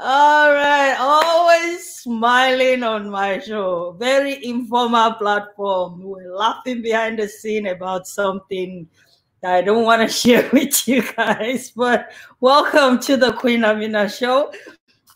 All right, always smiling on my show. Very informal platform. We're laughing behind the scene about something that I don't want to share with you guys. But welcome to the Queen Amina show.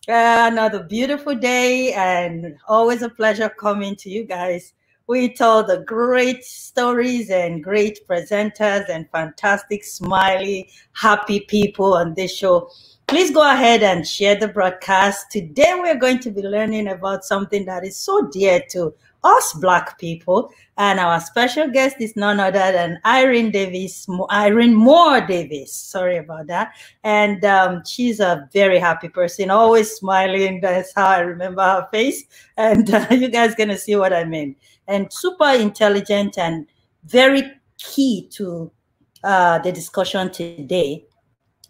Uh, another beautiful day, and always a pleasure coming to you guys. We told the great stories and great presenters and fantastic, smiley, happy people on this show please go ahead and share the broadcast. Today, we're going to be learning about something that is so dear to us Black people. And our special guest is none other than Irene Davis, Irene Moore Davis. Sorry about that. And um, she's a very happy person, always smiling. That's how I remember her face. And uh, you guys gonna see what I mean. And super intelligent and very key to uh, the discussion today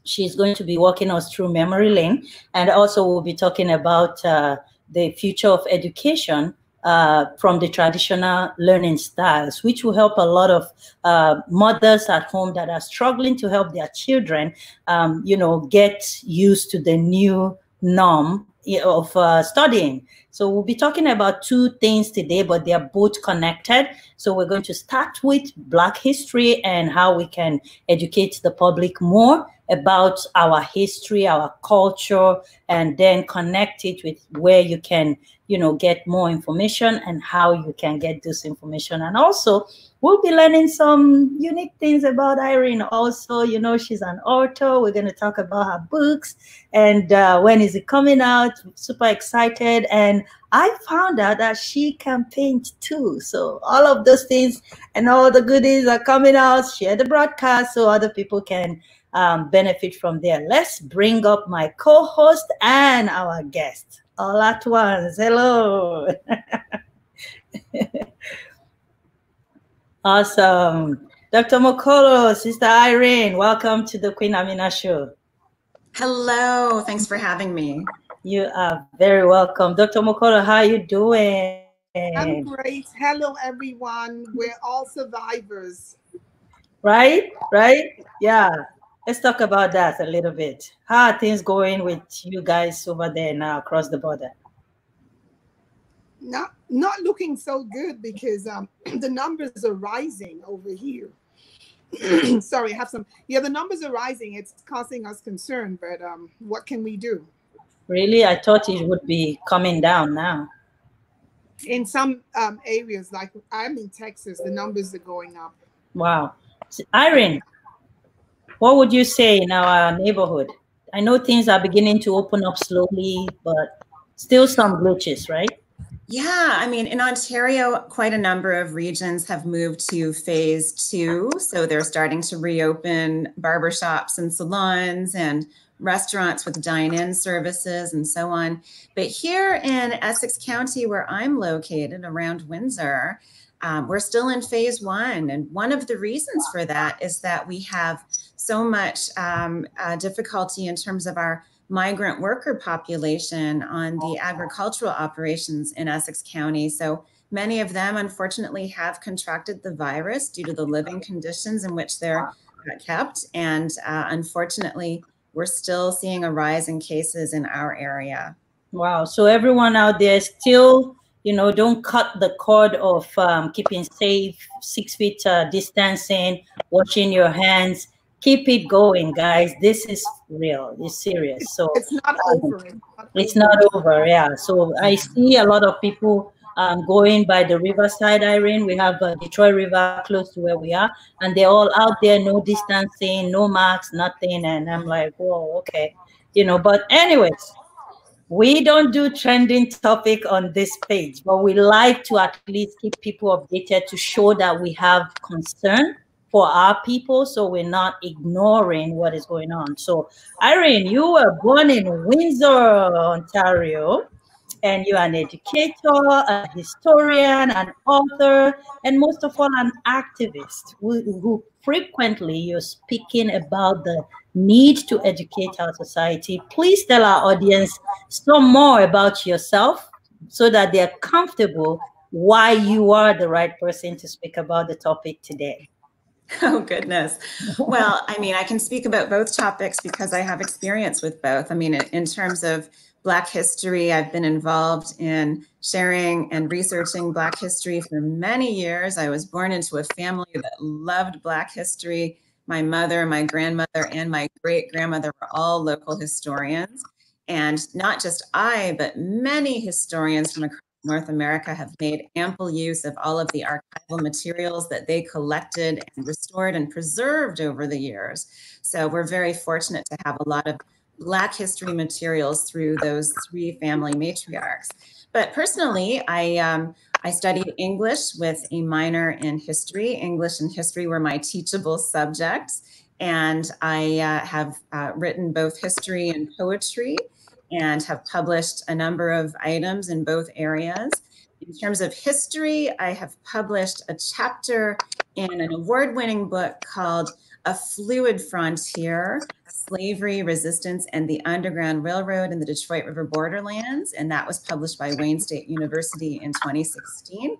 she's going to be walking us through memory lane and also we'll be talking about uh, the future of education uh, from the traditional learning styles, which will help a lot of uh, mothers at home that are struggling to help their children, um, you know, get used to the new norm of uh, studying. So we'll be talking about two things today, but they are both connected. So we're going to start with Black history and how we can educate the public more about our history, our culture, and then connect it with where you can, you know, get more information and how you can get this information. And also, we'll be learning some unique things about Irene. Also, you know, she's an author. We're going to talk about her books and uh, when is it coming out. Super excited. And I found out that she can paint too. So all of those things and all the goodies are coming out. Share the broadcast so other people can um, benefit from there. Let's bring up my co-host and our guest all at once. Hello. awesome. Dr. Mokolo, Sister Irene, welcome to the Queen Amina Show. Hello, thanks for having me. You are very welcome. Dr. Mokolo, how are you doing? I'm great. Hello, everyone. We're all survivors. Right? Right? Yeah. Let's talk about that a little bit. How are things going with you guys over there now across the border? Not not looking so good because um, the numbers are rising over here. Sorry, I have some. Yeah, the numbers are rising. It's causing us concern, but um, what can we do? Really, I thought it would be coming down now. In some um, areas, like I'm in Texas, the numbers are going up. Wow, Irene, what would you say in our neighborhood? I know things are beginning to open up slowly, but still some glitches, right? Yeah, I mean, in Ontario, quite a number of regions have moved to phase two. So they're starting to reopen barbershops and salons and restaurants with dine in services and so on. But here in Essex County, where I'm located around Windsor, um, we're still in phase one. And one of the reasons for that is that we have so much um, uh, difficulty in terms of our migrant worker population on the agricultural operations in Essex County. So many of them, unfortunately, have contracted the virus due to the living conditions in which they're kept. And uh, unfortunately, we're still seeing a rise in cases in our area. Wow. So everyone out there still, you know, don't cut the cord of um, keeping safe, six feet uh, distancing, washing your hands keep it going, guys. This is real. It's serious. So it's not over. It's not over. Yeah. So I see a lot of people um, going by the riverside, Irene. We have uh, Detroit River close to where we are, and they're all out there, no distancing, no masks, nothing. And I'm like, whoa, okay, you know. But anyways, we don't do trending topic on this page, but we like to at least keep people updated to show that we have concern for our people so we're not ignoring what is going on. So, Irene, you were born in Windsor, Ontario, and you're an educator, a historian, an author, and most of all, an activist who, who frequently you're speaking about the need to educate our society. Please tell our audience some more about yourself so that they're comfortable why you are the right person to speak about the topic today. Oh, goodness. Well, I mean, I can speak about both topics because I have experience with both. I mean, in terms of Black history, I've been involved in sharing and researching Black history for many years. I was born into a family that loved Black history. My mother, my grandmother, and my great grandmother were all local historians. And not just I, but many historians from across North America have made ample use of all of the archival materials that they collected and restored and preserved over the years. So we're very fortunate to have a lot of Black history materials through those three family matriarchs. But personally, I um, I studied English with a minor in history. English and history were my teachable subjects, and I uh, have uh, written both history and poetry and have published a number of items in both areas. In terms of history, I have published a chapter in an award winning book called A Fluid Frontier Slavery, Resistance, and the Underground Railroad in the Detroit River Borderlands. And that was published by Wayne State University in 2016.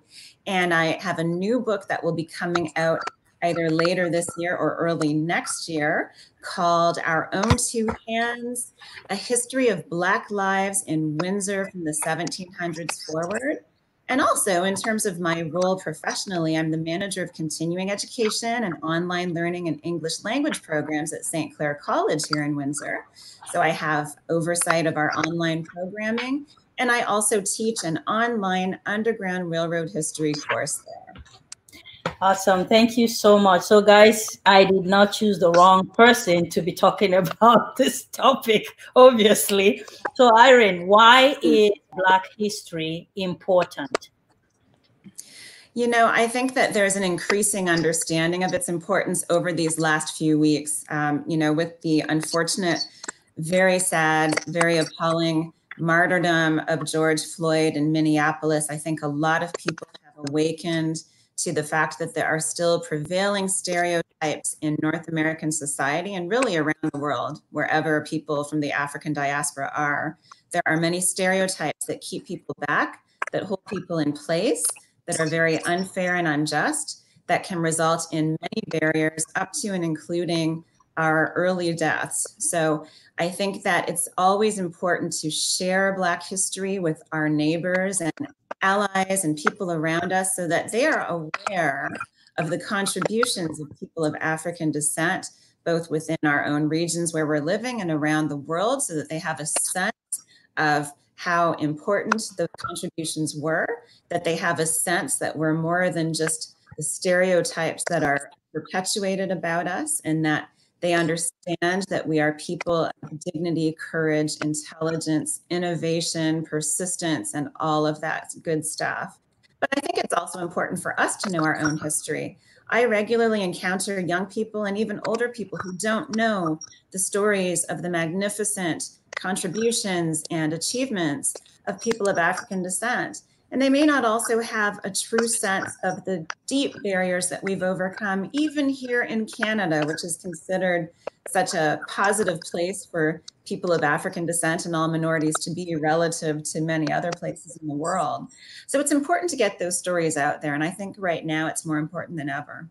And I have a new book that will be coming out either later this year or early next year called Our Own Two Hands A History of Black Lives in Windsor from the 1700s Forward. And also, in terms of my role professionally, I'm the manager of continuing education and online learning and English language programs at St. Clair College here in Windsor. So I have oversight of our online programming, and I also teach an online Underground Railroad history course there. Awesome. Thank you so much. So, guys, I did not choose the wrong person to be talking about this topic, obviously. So, Irene, why is Black history important? You know, I think that there's an increasing understanding of its importance over these last few weeks. Um, you know, with the unfortunate, very sad, very appalling martyrdom of George Floyd in Minneapolis, I think a lot of people have awakened to the fact that there are still prevailing stereotypes in North American society and really around the world, wherever people from the African diaspora are. There are many stereotypes that keep people back, that hold people in place, that are very unfair and unjust, that can result in many barriers up to and including our early deaths. So I think that it's always important to share Black history with our neighbors and allies and people around us so that they are aware of the contributions of people of African descent, both within our own regions where we're living and around the world, so that they have a sense of how important the contributions were, that they have a sense that we're more than just the stereotypes that are perpetuated about us, and that they understand that we are people of dignity, courage, intelligence, innovation, persistence, and all of that good stuff. But I think it's also important for us to know our own history. I regularly encounter young people and even older people who don't know the stories of the magnificent contributions and achievements of people of African descent. And they may not also have a true sense of the deep barriers that we've overcome, even here in Canada, which is considered such a positive place for people of African descent and all minorities to be relative to many other places in the world. So it's important to get those stories out there. And I think right now it's more important than ever.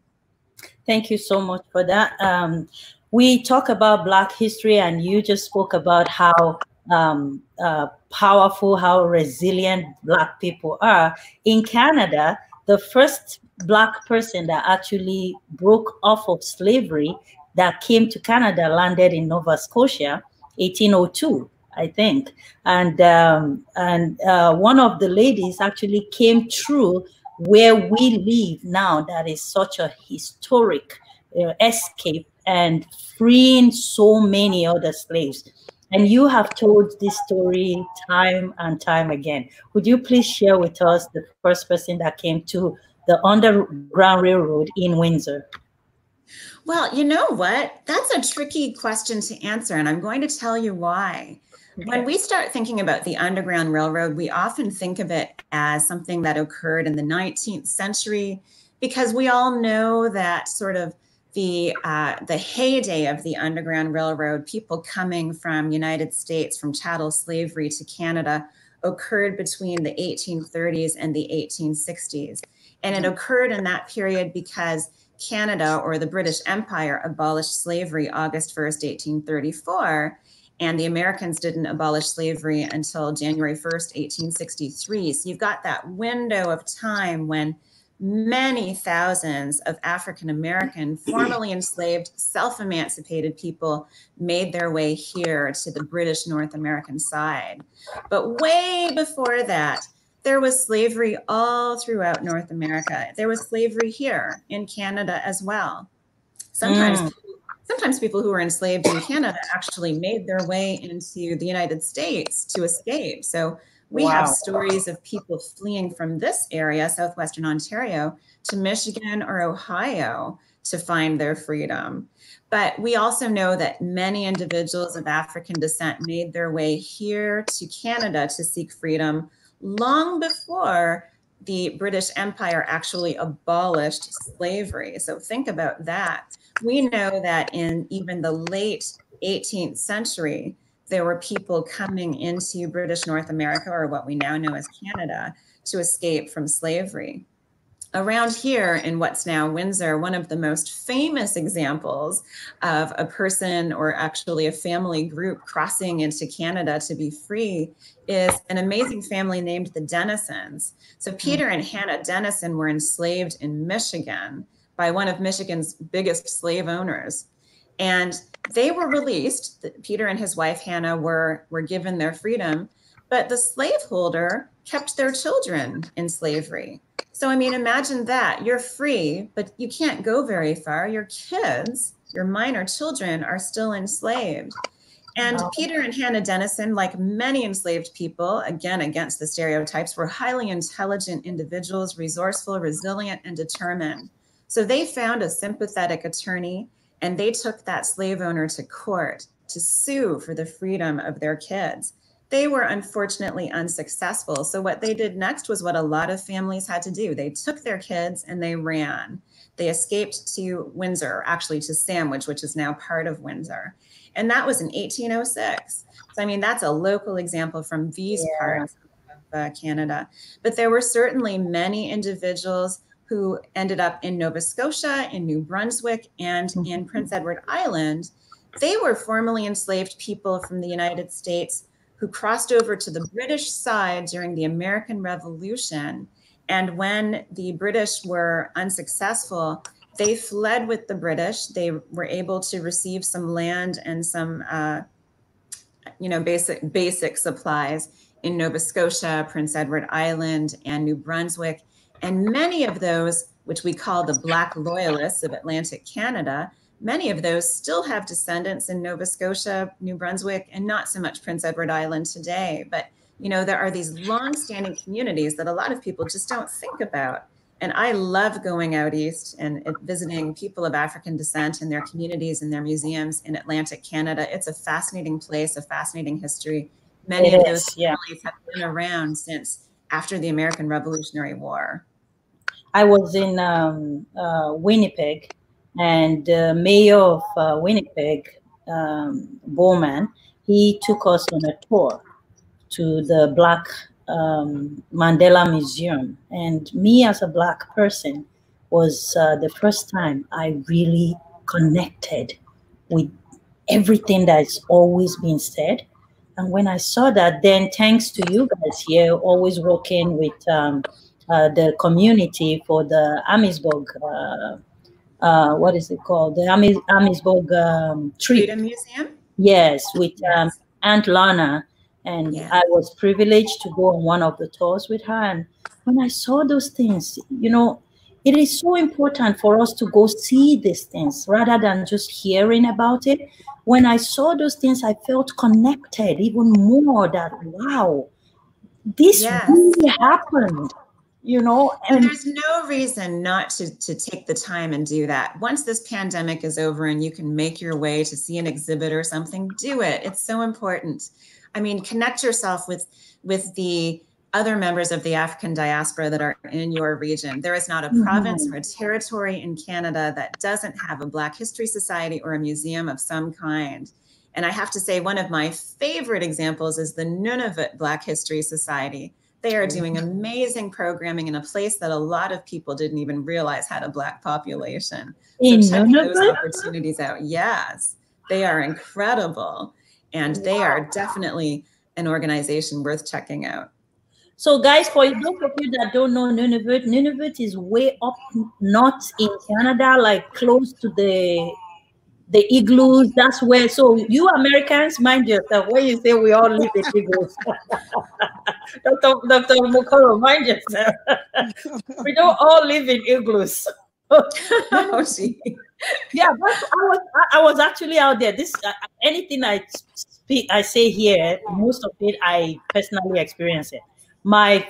Thank you so much for that. Um, we talk about Black history, and you just spoke about how um, uh, powerful, how resilient Black people are. In Canada, the first Black person that actually broke off of slavery that came to Canada landed in Nova Scotia, 1802. I think, and um, and uh, one of the ladies actually came through where we live now. That is such a historic uh, escape and freeing so many other slaves. And you have told this story time and time again. Would you please share with us the first person that came to the Underground Railroad in Windsor? Well, you know what? That's a tricky question to answer, and I'm going to tell you why. When we start thinking about the Underground Railroad, we often think of it as something that occurred in the 19th century because we all know that sort of the uh, the heyday of the Underground Railroad, people coming from United States from chattel slavery to Canada, occurred between the 1830s and the 1860s, and it mm-hmm. occurred in that period because Canada or the British Empire abolished slavery August 1st, 1834, and the Americans didn't abolish slavery until January 1st, 1863. So you've got that window of time when many thousands of African American, formerly enslaved, self emancipated people made their way here to the British North American side. But way before that, there was slavery all throughout North America. There was slavery here in Canada as well. Sometimes, mm. sometimes people who were enslaved in Canada actually made their way into the United States to escape. So we wow. have stories of people fleeing from this area, southwestern Ontario, to Michigan or Ohio to find their freedom. But we also know that many individuals of African descent made their way here to Canada to seek freedom long before the British Empire actually abolished slavery. So think about that. We know that in even the late 18th century, there were people coming into British North America, or what we now know as Canada, to escape from slavery. Around here in what's now Windsor, one of the most famous examples of a person or actually a family group crossing into Canada to be free is an amazing family named the Denisons. So, hmm. Peter and Hannah Denison were enslaved in Michigan by one of Michigan's biggest slave owners. And they were released. Peter and his wife Hannah were were given their freedom, but the slaveholder kept their children in slavery. So I mean, imagine that you're free, but you can't go very far. Your kids, your minor children, are still enslaved. And wow. Peter and Hannah Denison, like many enslaved people, again against the stereotypes, were highly intelligent individuals, resourceful, resilient, and determined. So they found a sympathetic attorney and they took that slave owner to court to sue for the freedom of their kids. They were unfortunately unsuccessful. So, what they did next was what a lot of families had to do they took their kids and they ran. They escaped to Windsor, actually to Sandwich, which is now part of Windsor. And that was in 1806. So, I mean, that's a local example from these yeah. parts of uh, Canada. But there were certainly many individuals who ended up in Nova Scotia, in New Brunswick, and mm-hmm. in Prince Edward Island. They were formerly enslaved people from the United States who crossed over to the British side during the American Revolution. And when the British were unsuccessful, they fled with the British. They were able to receive some land and some, uh, you know, basic basic supplies in Nova Scotia, Prince Edward Island, and New Brunswick. And many of those, which we call the Black Loyalists of Atlantic Canada, many of those still have descendants in Nova Scotia, New Brunswick, and not so much Prince Edward Island today. But you know, there are these long-standing communities that a lot of people just don't think about. And I love going out east and visiting people of African descent in their communities and their museums in Atlantic Canada. It's a fascinating place, a fascinating history. Many it of those families yeah. have been around since after the American Revolutionary War. I was in um, uh, Winnipeg, and the mayor of uh, Winnipeg, um, Bowman, he took us on a tour to the Black um, Mandela Museum. And me, as a Black person, was uh, the first time I really connected with everything that's always been said. And when I saw that, then thanks to you guys here, always working with um, the community for the Amherstburg. Uh, uh, what is it called? The Amis, Amherstburg um, trip. Freedom Museum. Yes, with um, Aunt Lana, and yeah. I was privileged to go on one of the tours with her. And when I saw those things, you know, it is so important for us to go see these things rather than just hearing about it. When I saw those things, I felt connected even more. That wow, this yes. really happened you know and there's no reason not to to take the time and do that. Once this pandemic is over and you can make your way to see an exhibit or something do it. It's so important. I mean connect yourself with with the other members of the african diaspora that are in your region. There is not a mm-hmm. province or a territory in canada that doesn't have a black history society or a museum of some kind. And i have to say one of my favorite examples is the nunavut black history society They are doing amazing programming in a place that a lot of people didn't even realize had a Black population. So check those opportunities out. Yes, they are incredible. And they are definitely an organization worth checking out. So, guys, for those of you that don't know Nunavut, Nunavut is way up north in Canada, like close to the the igloos. That's where. So, you Americans, mind yourself. When you say we all live in igloos, Dr. Dr. Mukoro, mind yourself. we don't all live in igloos. oh, gee. yeah, but I was I, I was actually out there. This uh, anything I speak, I say here, most of it I personally experience it. My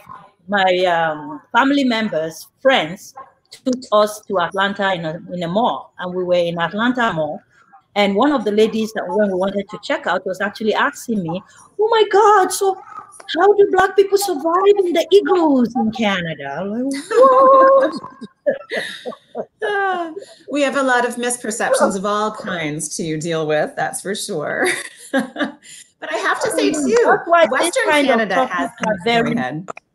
my um, family members, friends, took us to Atlanta in a in a mall, and we were in Atlanta mall. And one of the ladies that when we wanted to check out was actually asking me, "Oh my God, so how do Black people survive in the igloos in Canada?" Like, we have a lot of misperceptions of all kinds to deal with, that's for sure. but I have to say, mm, too, That's why Western Canada has very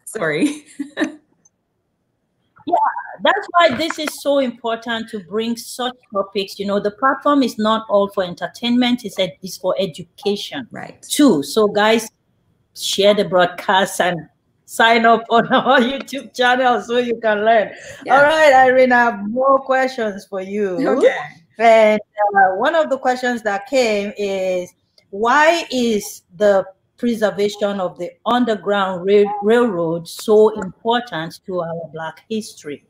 sorry. that's why this is so important to bring such topics. You know, the platform is not all for entertainment, it's, a, it's for education Right. too. So, guys, share the broadcast and sign up on our YouTube channel so you can learn. Yeah. All right, Irene, I have more questions for you. Okay. And uh, one of the questions that came is why is the preservation of the Underground Rail- Railroad so important to our Black history?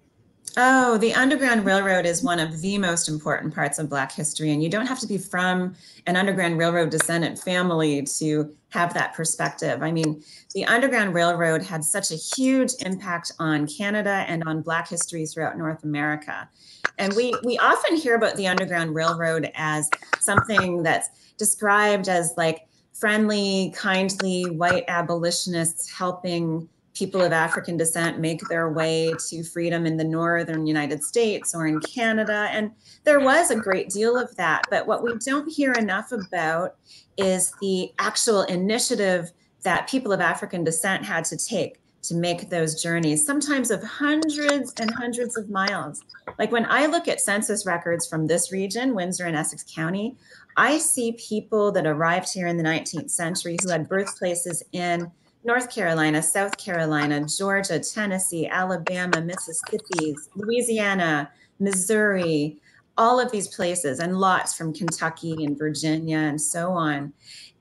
Oh, the Underground Railroad is one of the most important parts of Black history. And you don't have to be from an Underground Railroad descendant family to have that perspective. I mean, the Underground Railroad had such a huge impact on Canada and on Black history throughout North America. And we, we often hear about the Underground Railroad as something that's described as like friendly, kindly white abolitionists helping people of African descent make their way to freedom in the northern United States or in Canada. And there was a great deal of that. But what we don't hear enough about is the actual initiative that people of African descent had to take to make those journeys, sometimes of hundreds and hundreds of miles. Like when I look at census records from this region, Windsor and Essex County, I see people that arrived here in the 19th century who had birthplaces in North Carolina, South Carolina, Georgia, Tennessee, Alabama, Mississippi, Louisiana, Missouri, all of these places, and lots from Kentucky and Virginia and so on.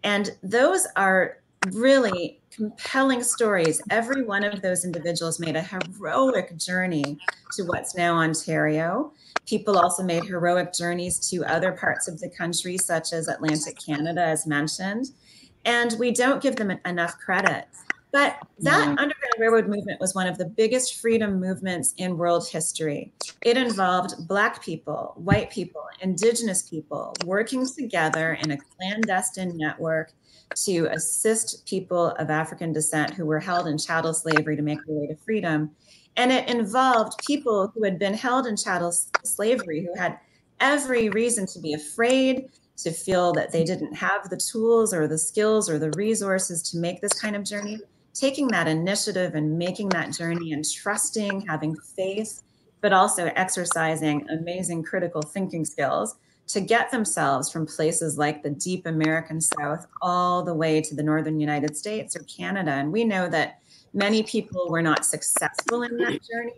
And those are really compelling stories. Every one of those individuals made a heroic journey to what's now Ontario. People also made heroic journeys to other parts of the country, such as Atlantic Canada, as mentioned. And we don't give them enough credit. But that Yeah. Underground Railroad movement was one of the biggest freedom movements in world history. It involved Black people, white people, Indigenous people working together in a clandestine network to assist people of African descent who were held in chattel slavery to make their way to freedom. And it involved people who had been held in chattel slavery, who had every reason to be afraid, to feel that they didn't have the tools or the skills or the resources to make this kind of journey. Taking that initiative and making that journey and trusting, having faith, but also exercising amazing critical thinking skills to get themselves from places like the deep American South all the way to the northern United States or Canada. And we know that many people were not successful in that journey.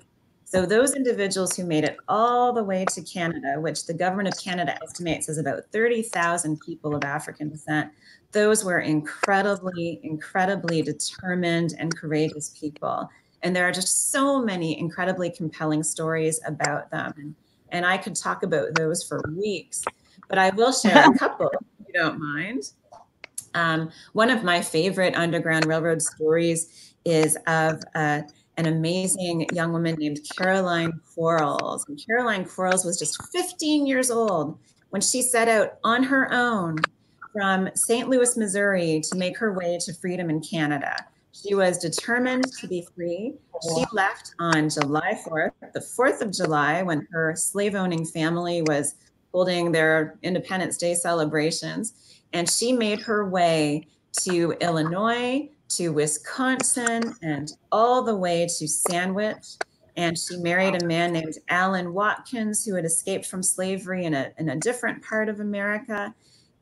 So, those individuals who made it all the way to Canada, which the government of Canada estimates as about 30,000 people of African descent, those were incredibly, incredibly determined and courageous people. And there are just so many incredibly compelling stories about them. And, and I could talk about those for weeks, but I will share a couple if you don't mind. Um, one of my favorite Underground Railroad stories is of uh, an amazing young woman named Caroline Quarles. And Caroline Quarles was just 15 years old when she set out on her own from St. Louis, Missouri to make her way to freedom in Canada. She was determined to be free. She left on July 4th, the 4th of July, when her slave owning family was holding their Independence Day celebrations. And she made her way to Illinois, to Wisconsin and all the way to Sandwich. And she married a man named Alan Watkins who had escaped from slavery in a, in a different part of America.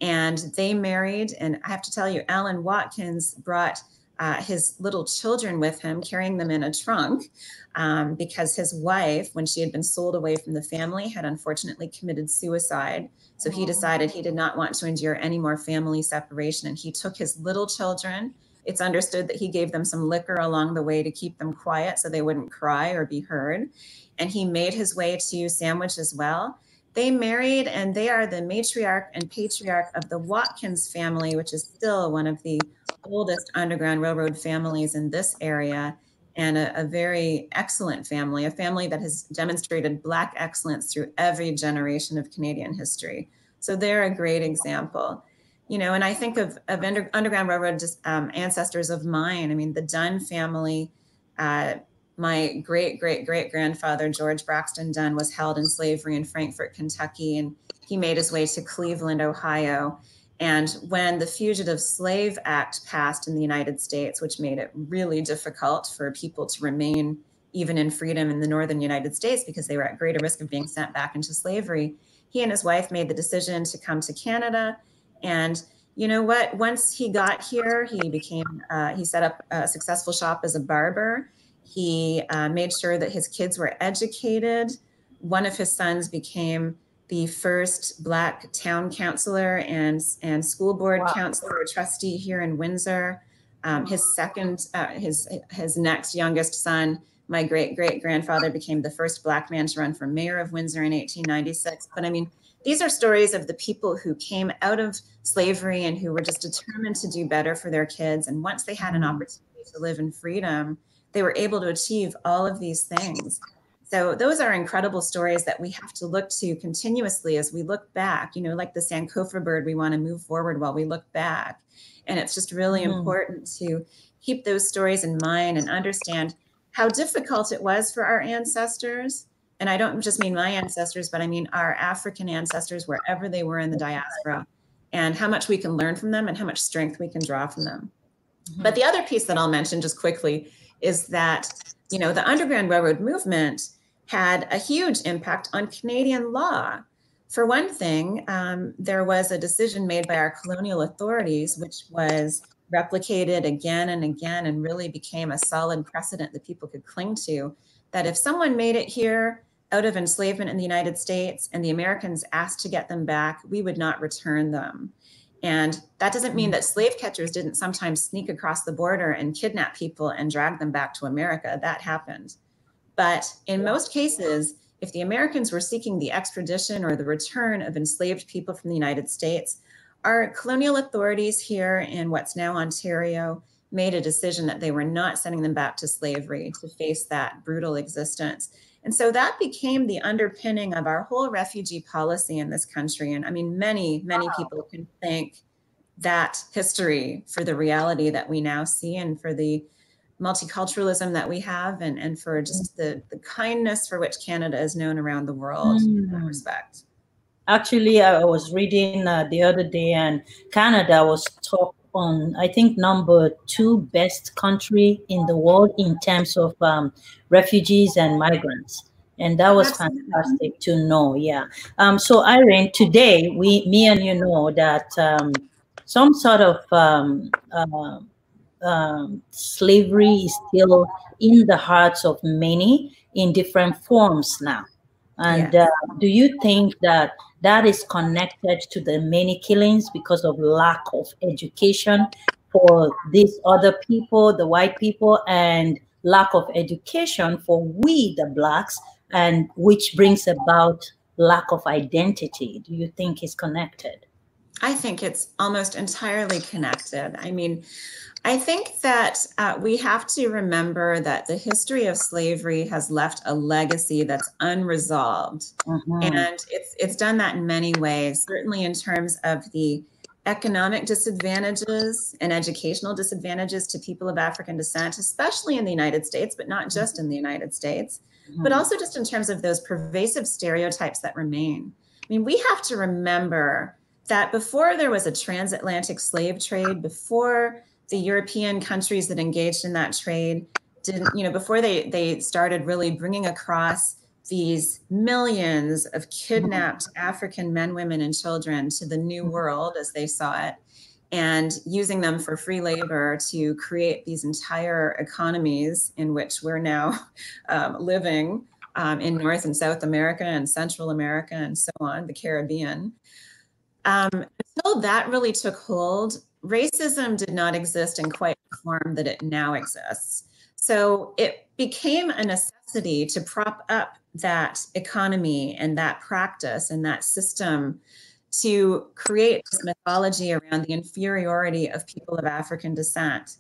And they married. And I have to tell you, Alan Watkins brought uh, his little children with him, carrying them in a trunk, um, because his wife, when she had been sold away from the family, had unfortunately committed suicide. So he decided he did not want to endure any more family separation. And he took his little children. It's understood that he gave them some liquor along the way to keep them quiet so they wouldn't cry or be heard. And he made his way to Sandwich as well. They married, and they are the matriarch and patriarch of the Watkins family, which is still one of the oldest Underground Railroad families in this area and a, a, very excellent family, a family that has demonstrated Black excellence through every generation of Canadian history. So they're a great example. You know, and I think of, of under, Underground Railroad um, ancestors of mine. I mean, the Dunn family, uh, my great great great grandfather, George Braxton Dunn, was held in slavery in Frankfort, Kentucky, and he made his way to Cleveland, Ohio and when the Fugitive Slave Act passed in the United States, which made it really difficult for people to remain even in freedom in the northern United States because they were at greater risk of being sent back into slavery, he and his wife made the decision to come to Canada. And you know what? Once he got here, he became, uh, he set up a successful shop as a barber. He uh, made sure that his kids were educated. One of his sons became the first Black town councilor and, and school board wow. councilor or trustee here in Windsor. Um, his second, uh, his, his next youngest son, my great great grandfather, became the first Black man to run for mayor of Windsor in 1896. But I mean, these are stories of the people who came out of slavery and who were just determined to do better for their kids. And once they had an opportunity to live in freedom, they were able to achieve all of these things. So those are incredible stories that we have to look to continuously as we look back, you know, like the Sankofa bird, we want to move forward while we look back. And it's just really mm. important to keep those stories in mind and understand how difficult it was for our ancestors. And I don't just mean my ancestors, but I mean our African ancestors, wherever they were in the diaspora, and how much we can learn from them and how much strength we can draw from them. Mm-hmm. But the other piece that I'll mention just quickly is that, you know, the Underground Railroad movement had a huge impact on Canadian law. For one thing, um, there was a decision made by our colonial authorities, which was replicated again and again and really became a solid precedent that people could cling to that if someone made it here out of enslavement in the United States and the Americans asked to get them back, we would not return them. And that doesn't mean mm-hmm. that slave catchers didn't sometimes sneak across the border and kidnap people and drag them back to America. That happened. But in most cases, if the Americans were seeking the extradition or the return of enslaved people from the United States, our colonial authorities here in what's now Ontario made a decision that they were not sending them back to slavery to face that brutal existence. And so that became the underpinning of our whole refugee policy in this country. And I mean, many, many wow. people can thank that history for the reality that we now see and for the multiculturalism that we have and, and for just the, the kindness for which Canada is known around the world mm. in that mm. respect. Actually, I was reading uh, the other day, and Canada was top on, I think, number two best country in the world in terms of um, refugees and migrants. And that was Absolutely. fantastic to know. Yeah. Um, so, Irene, today, we, me and you know that um, some sort of um, uh, um, slavery is still in the hearts of many in different forms now. And yes. uh, do you think that that is connected to the many killings because of lack of education for these other people, the white people, and lack of education for we, the blacks, and which brings about lack of identity? Do you think is connected? I think it's almost entirely connected. I mean, I think that uh, we have to remember that the history of slavery has left a legacy that's unresolved, mm-hmm. and it's it's done that in many ways. Certainly, in terms of the economic disadvantages and educational disadvantages to people of African descent, especially in the United States, but not just in the United States, mm-hmm. but also just in terms of those pervasive stereotypes that remain. I mean, we have to remember that before there was a transatlantic slave trade, before the European countries that engaged in that trade didn't, you know, before they they started really bringing across these millions of kidnapped African men, women, and children to the new world as they saw it, and using them for free labor to create these entire economies in which we're now um, living um, in North and South America and Central America and so on, the Caribbean. Um, until that really took hold, racism did not exist in quite the form that it now exists. So it became a necessity to prop up that economy and that practice and that system to create this mythology around the inferiority of people of African descent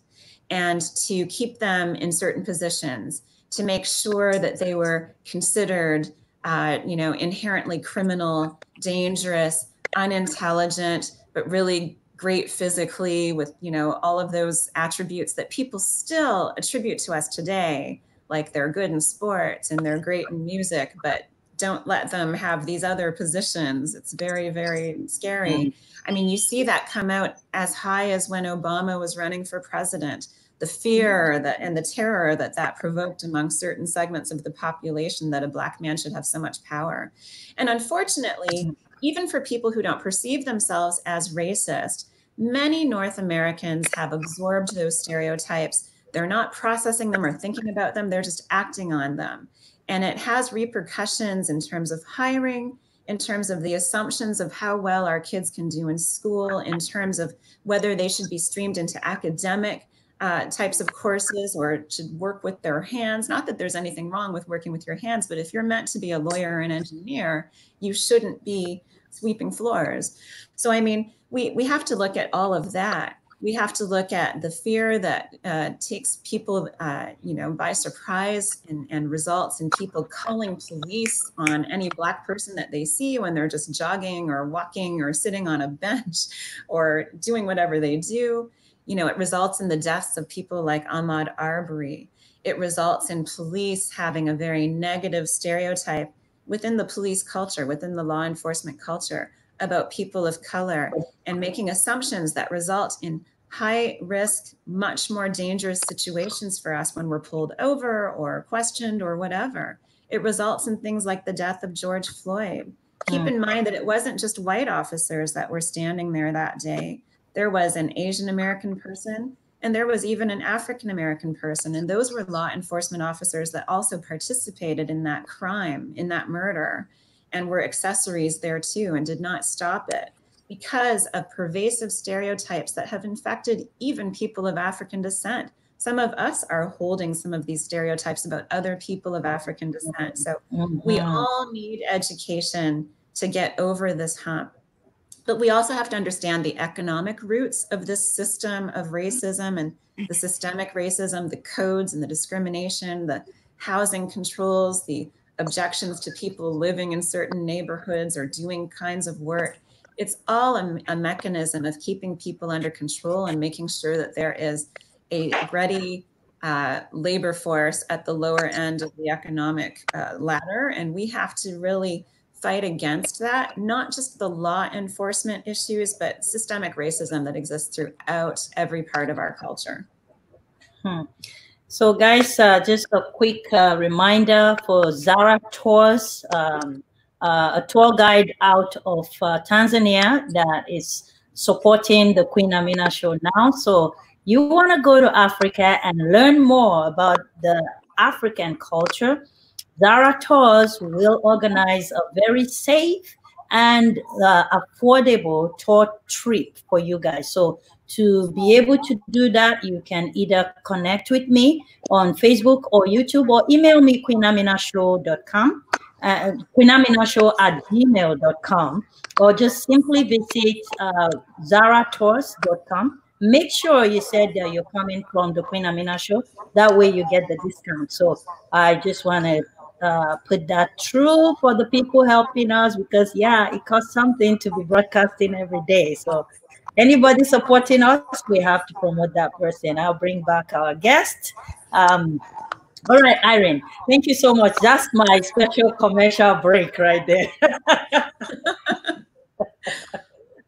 and to keep them in certain positions, to make sure that they were considered, uh, you know, inherently criminal, dangerous, unintelligent, but really great physically with, you know, all of those attributes that people still attribute to us today, like they're good in sports and they're great in music, but don't let them have these other positions. It's very, very scary. Mm. I mean, you see that come out as high as when Obama was running for president. The fear that and the terror that that provoked among certain segments of the population that a black man should have so much power. And unfortunately, even for people who don't perceive themselves as racist, many North Americans have absorbed those stereotypes. They're not processing them or thinking about them, they're just acting on them. And it has repercussions in terms of hiring, in terms of the assumptions of how well our kids can do in school, in terms of whether they should be streamed into academic uh, types of courses or to work with their hands. Not that there's anything wrong with working with your hands, but if you're meant to be a lawyer or an engineer, you shouldn't be sweeping floors. So, I mean, we, we have to look at all of that. We have to look at the fear that uh, takes people, uh, you know, by surprise and, and results in people calling police on any black person that they see when they're just jogging or walking or sitting on a bench or doing whatever they do. You know, it results in the deaths of people like Ahmaud Arbery. It results in police having a very negative stereotype within the police culture, within the law enforcement culture about people of color and making assumptions that result in high risk, much more dangerous situations for us when we're pulled over or questioned or whatever. It results in things like the death of George Floyd. Keep mm. in mind that it wasn't just white officers that were standing there that day. There was an Asian American person and there was even an African American person. And those were law enforcement officers that also participated in that crime, in that murder, and were accessories there too, and did not stop it because of pervasive stereotypes that have infected even people of African descent. Some of us are holding some of these stereotypes about other people of African descent. So mm-hmm. we all need education to get over this hump. But we also have to understand the economic roots of this system of racism and the systemic racism, the codes and the discrimination, the housing controls, the objections to people living in certain neighborhoods or doing kinds of work. It's all a, a mechanism of keeping people under control and making sure that there is a ready uh, labor force at the lower end of the economic uh, ladder. And we have to really fight against that, not just the law enforcement issues, but systemic racism that exists throughout every part of our culture. Hmm. So, guys, uh, just a quick uh, reminder for Zara Tours, um, uh, a tour guide out of uh, Tanzania that is supporting the Queen Amina show now. So, you want to go to Africa and learn more about the African culture Zara Tours will organize a very safe and uh, affordable tour trip for you guys. So to be able to do that, you can either connect with me on Facebook or YouTube or email me queenaminashow.com, uh, queenaminashow at gmail.com, or just simply visit uh. Make sure you said that you're coming from the Queen Amina Show. That way you get the discount. So I just want to uh, put that through for the people helping us because yeah it costs something to be broadcasting every day. So anybody supporting us we have to promote that person. I'll bring back our guest. Um, all right irene thank you so much. That's my special commercial break right there.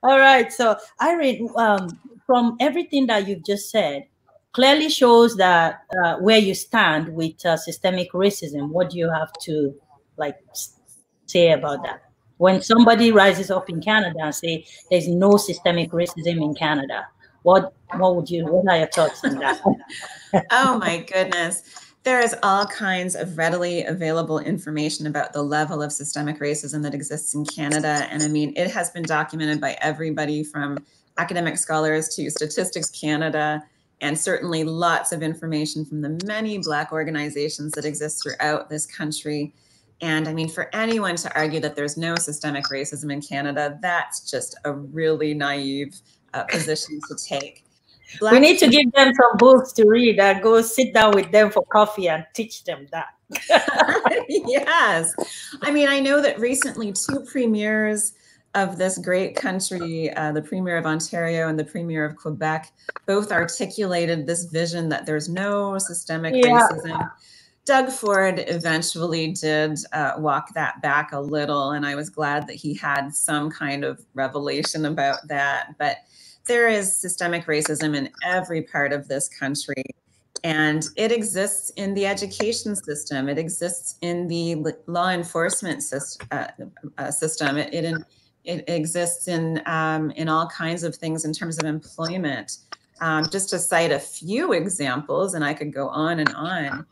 All right so irene um, from everything that you've just said, clearly shows that uh, where you stand with uh, systemic racism. What do you have to like say about that? When somebody rises up in Canada and say there's no systemic racism in Canada, what what would you what are your thoughts on that? oh my goodness. There is all kinds of readily available information about the level of systemic racism that exists in Canada. And I mean, it has been documented by everybody from academic scholars to Statistics Canada, and certainly lots of information from the many Black organizations that exist throughout this country. And I mean, for anyone to argue that there's no systemic racism in Canada, that's just a really naive uh, position to take. Black we need to give them some books to read and go sit down with them for coffee and teach them that. yes. I mean, I know that recently two premiers of this great country, uh, the Premier of Ontario and the Premier of Quebec, both articulated this vision that there's no systemic yeah. racism. Doug Ford eventually did uh, walk that back a little, and I was glad that he had some kind of revelation about that. But there is systemic racism in every part of this country. And it exists in the education system. It exists in the law enforcement system. Uh, uh, system. It, it, it, exists in um, in all kinds of things in terms of employment. Um, just to cite a few examples, and I could go on and on.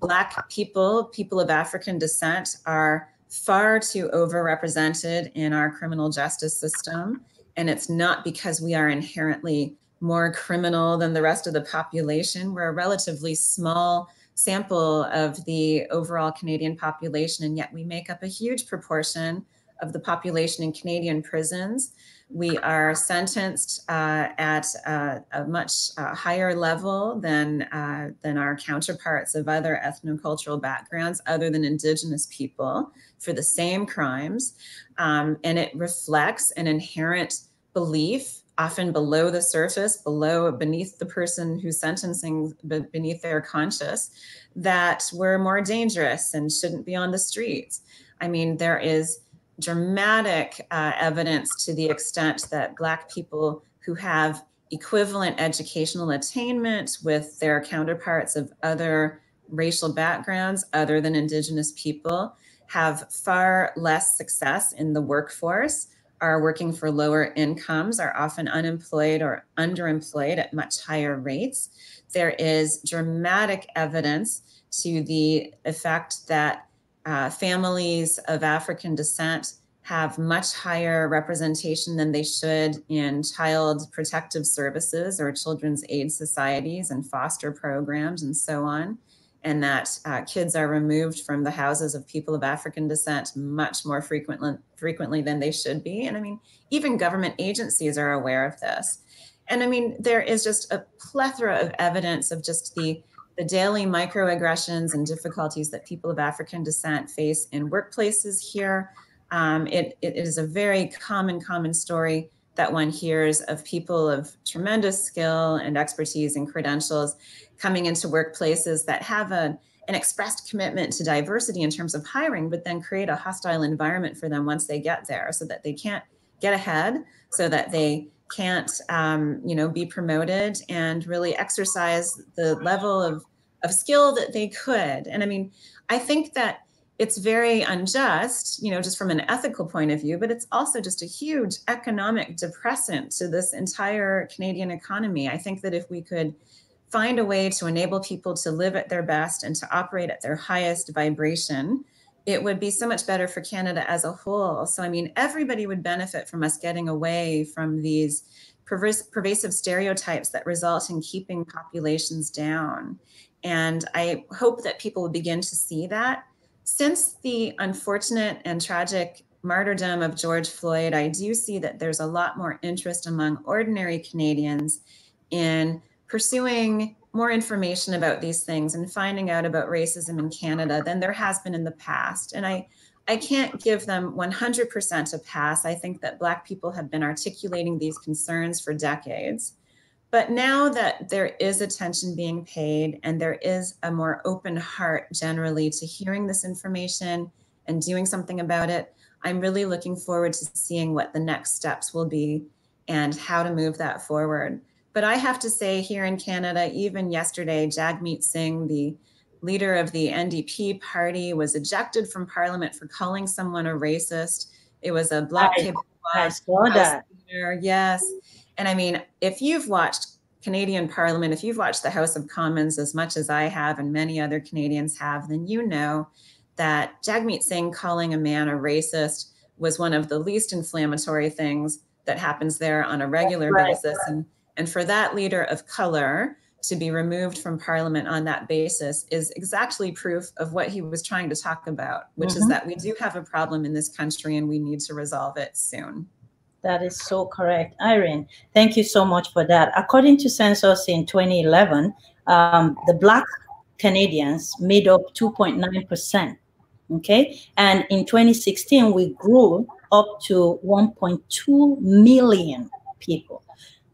Black people, people of African descent, are far too overrepresented in our criminal justice system. And it's not because we are inherently more criminal than the rest of the population. We're a relatively small sample of the overall Canadian population, and yet we make up a huge proportion of the population in Canadian prisons. We are sentenced uh, at uh, a much uh, higher level than, uh, than our counterparts of other ethnocultural backgrounds, other than Indigenous people, for the same crimes. Um, and it reflects an inherent belief often below the surface, below, beneath the person who's sentencing, beneath their conscious, that we're more dangerous and shouldn't be on the streets. I mean, there is dramatic uh, evidence to the extent that Black people who have equivalent educational attainment with their counterparts of other racial backgrounds other than Indigenous people have far less success in the workforce, are working for lower incomes, are often unemployed or underemployed at much higher rates. There is dramatic evidence to the effect that uh, families of African descent have much higher representation than they should in child protective services or children's aid societies and foster programs and so on. And that uh, kids are removed from the houses of people of African descent much more frequently, frequently than they should be. And I mean, even government agencies are aware of this. And I mean, there is just a plethora of evidence of just the the daily microaggressions and difficulties that people of African descent face in workplaces here. Um, it, it is a very common, common story that one hears of people of tremendous skill and expertise and credentials coming into workplaces that have a, an expressed commitment to diversity in terms of hiring, but then create a hostile environment for them once they get there so that they can't get ahead, so that they can't um, you know be promoted and really exercise the level of of skill that they could. And i mean i think that it's very unjust you know just from an ethical point of view but it's also just a huge economic depressant to this entire canadian economy. I think that if we could find a way to enable people to live at their best and to operate at their highest vibration it would be so much better for Canada as a whole. So, I mean, everybody would benefit from us getting away from these pervasive stereotypes that result in keeping populations down. And I hope that people will begin to see that. Since the unfortunate and tragic martyrdom of George Floyd, I do see that there's a lot more interest among ordinary Canadians in pursuing more information about these things and finding out about racism in Canada than there has been in the past. And I, I can't give them 100% a pass. I think that Black people have been articulating these concerns for decades. But now that there is attention being paid and there is a more open heart generally to hearing this information and doing something about it, I'm really looking forward to seeing what the next steps will be and how to move that forward But I have to say, here in Canada, even yesterday, Jagmeet Singh, the leader of the NDP party, was ejected from parliament for calling someone a racist. It was a black I, I saw that. Leader. Yes. And I mean, if you've watched Canadian Parliament, if you've watched the House of Commons as much as I have and many other Canadians have, then you know that Jagmeet Singh calling a man a racist was one of the least inflammatory things that happens there on a regular right. basis. And, and for that leader of color to be removed from parliament on that basis is exactly proof of what he was trying to talk about, which mm-hmm. is that we do have a problem in this country and we need to resolve it soon. That is so correct. Irene, thank you so much for that. According to census in 2011, um, the Black Canadians made up 2.9%. Okay. And in 2016, we grew up to 1.2 million people.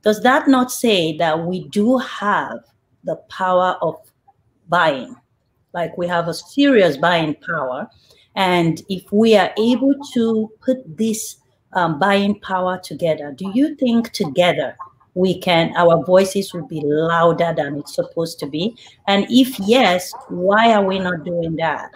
Does that not say that we do have the power of buying? Like we have a serious buying power. And if we are able to put this um, buying power together, do you think together we can, our voices will be louder than it's supposed to be? And if yes, why are we not doing that?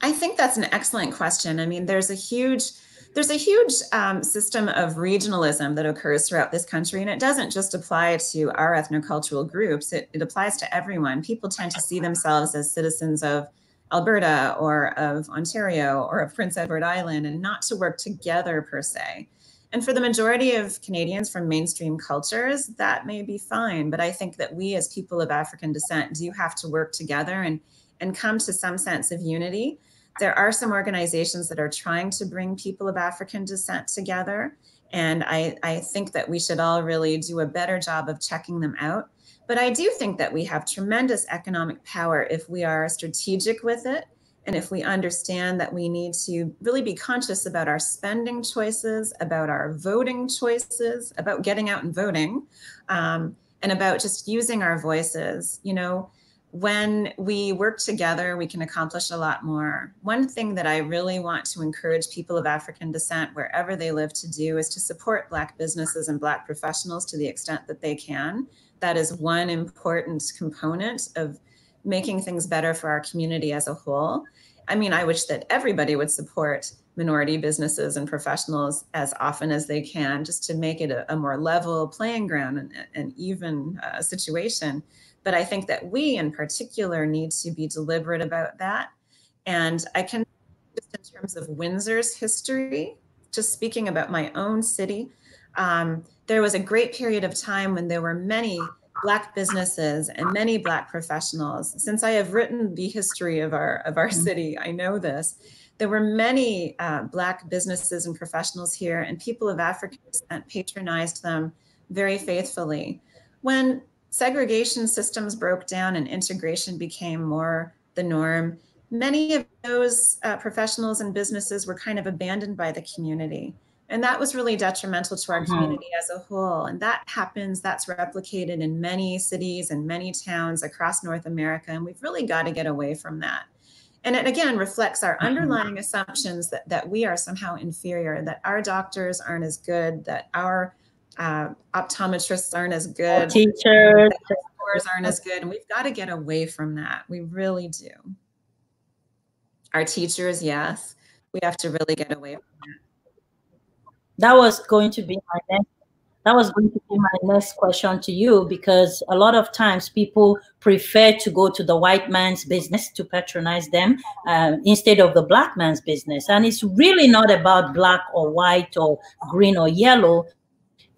I think that's an excellent question. I mean, there's a huge there's a huge um, system of regionalism that occurs throughout this country, and it doesn't just apply to our ethnocultural groups. It, it applies to everyone. People tend to see themselves as citizens of Alberta or of Ontario or of Prince Edward Island, and not to work together per se. And for the majority of Canadians from mainstream cultures, that may be fine. But I think that we, as people of African descent, do have to work together and and come to some sense of unity there are some organizations that are trying to bring people of African descent together. And I, I think that we should all really do a better job of checking them out. But I do think that we have tremendous economic power if we are strategic with it and if we understand that we need to really be conscious about our spending choices, about our voting choices, about getting out and voting, um, and about just using our voices. You know, when we work together, we can accomplish a lot more. One thing that I really want to encourage people of African descent, wherever they live, to do is to support Black businesses and Black professionals to the extent that they can. That is one important component of making things better for our community as a whole. I mean, I wish that everybody would support minority businesses and professionals as often as they can, just to make it a, a more level playing ground and an even uh, situation. But I think that we in particular need to be deliberate about that. And I can, just in terms of Windsor's history, just speaking about my own city, um, there was a great period of time when there were many black businesses and many black professionals since i have written the history of our of our mm-hmm. city i know this there were many uh, black businesses and professionals here and people of african descent patronized them very faithfully when segregation systems broke down and integration became more the norm, many of those uh, professionals and businesses were kind of abandoned by the community. And that was really detrimental to our mm-hmm. community as a whole. And that happens, that's replicated in many cities and many towns across North America. And we've really got to get away from that. And it again reflects our mm-hmm. underlying assumptions that, that we are somehow inferior, that our doctors aren't as good, that our uh, optometrists aren't as good, teachers aren't as good, and we've got to get away from that. We really do. Our teachers, yes, we have to really get away from that. That was going to be my next. That was going to be my next question to you because a lot of times people prefer to go to the white man's business to patronize them uh, instead of the black man's business. And it's really not about black or white or green or yellow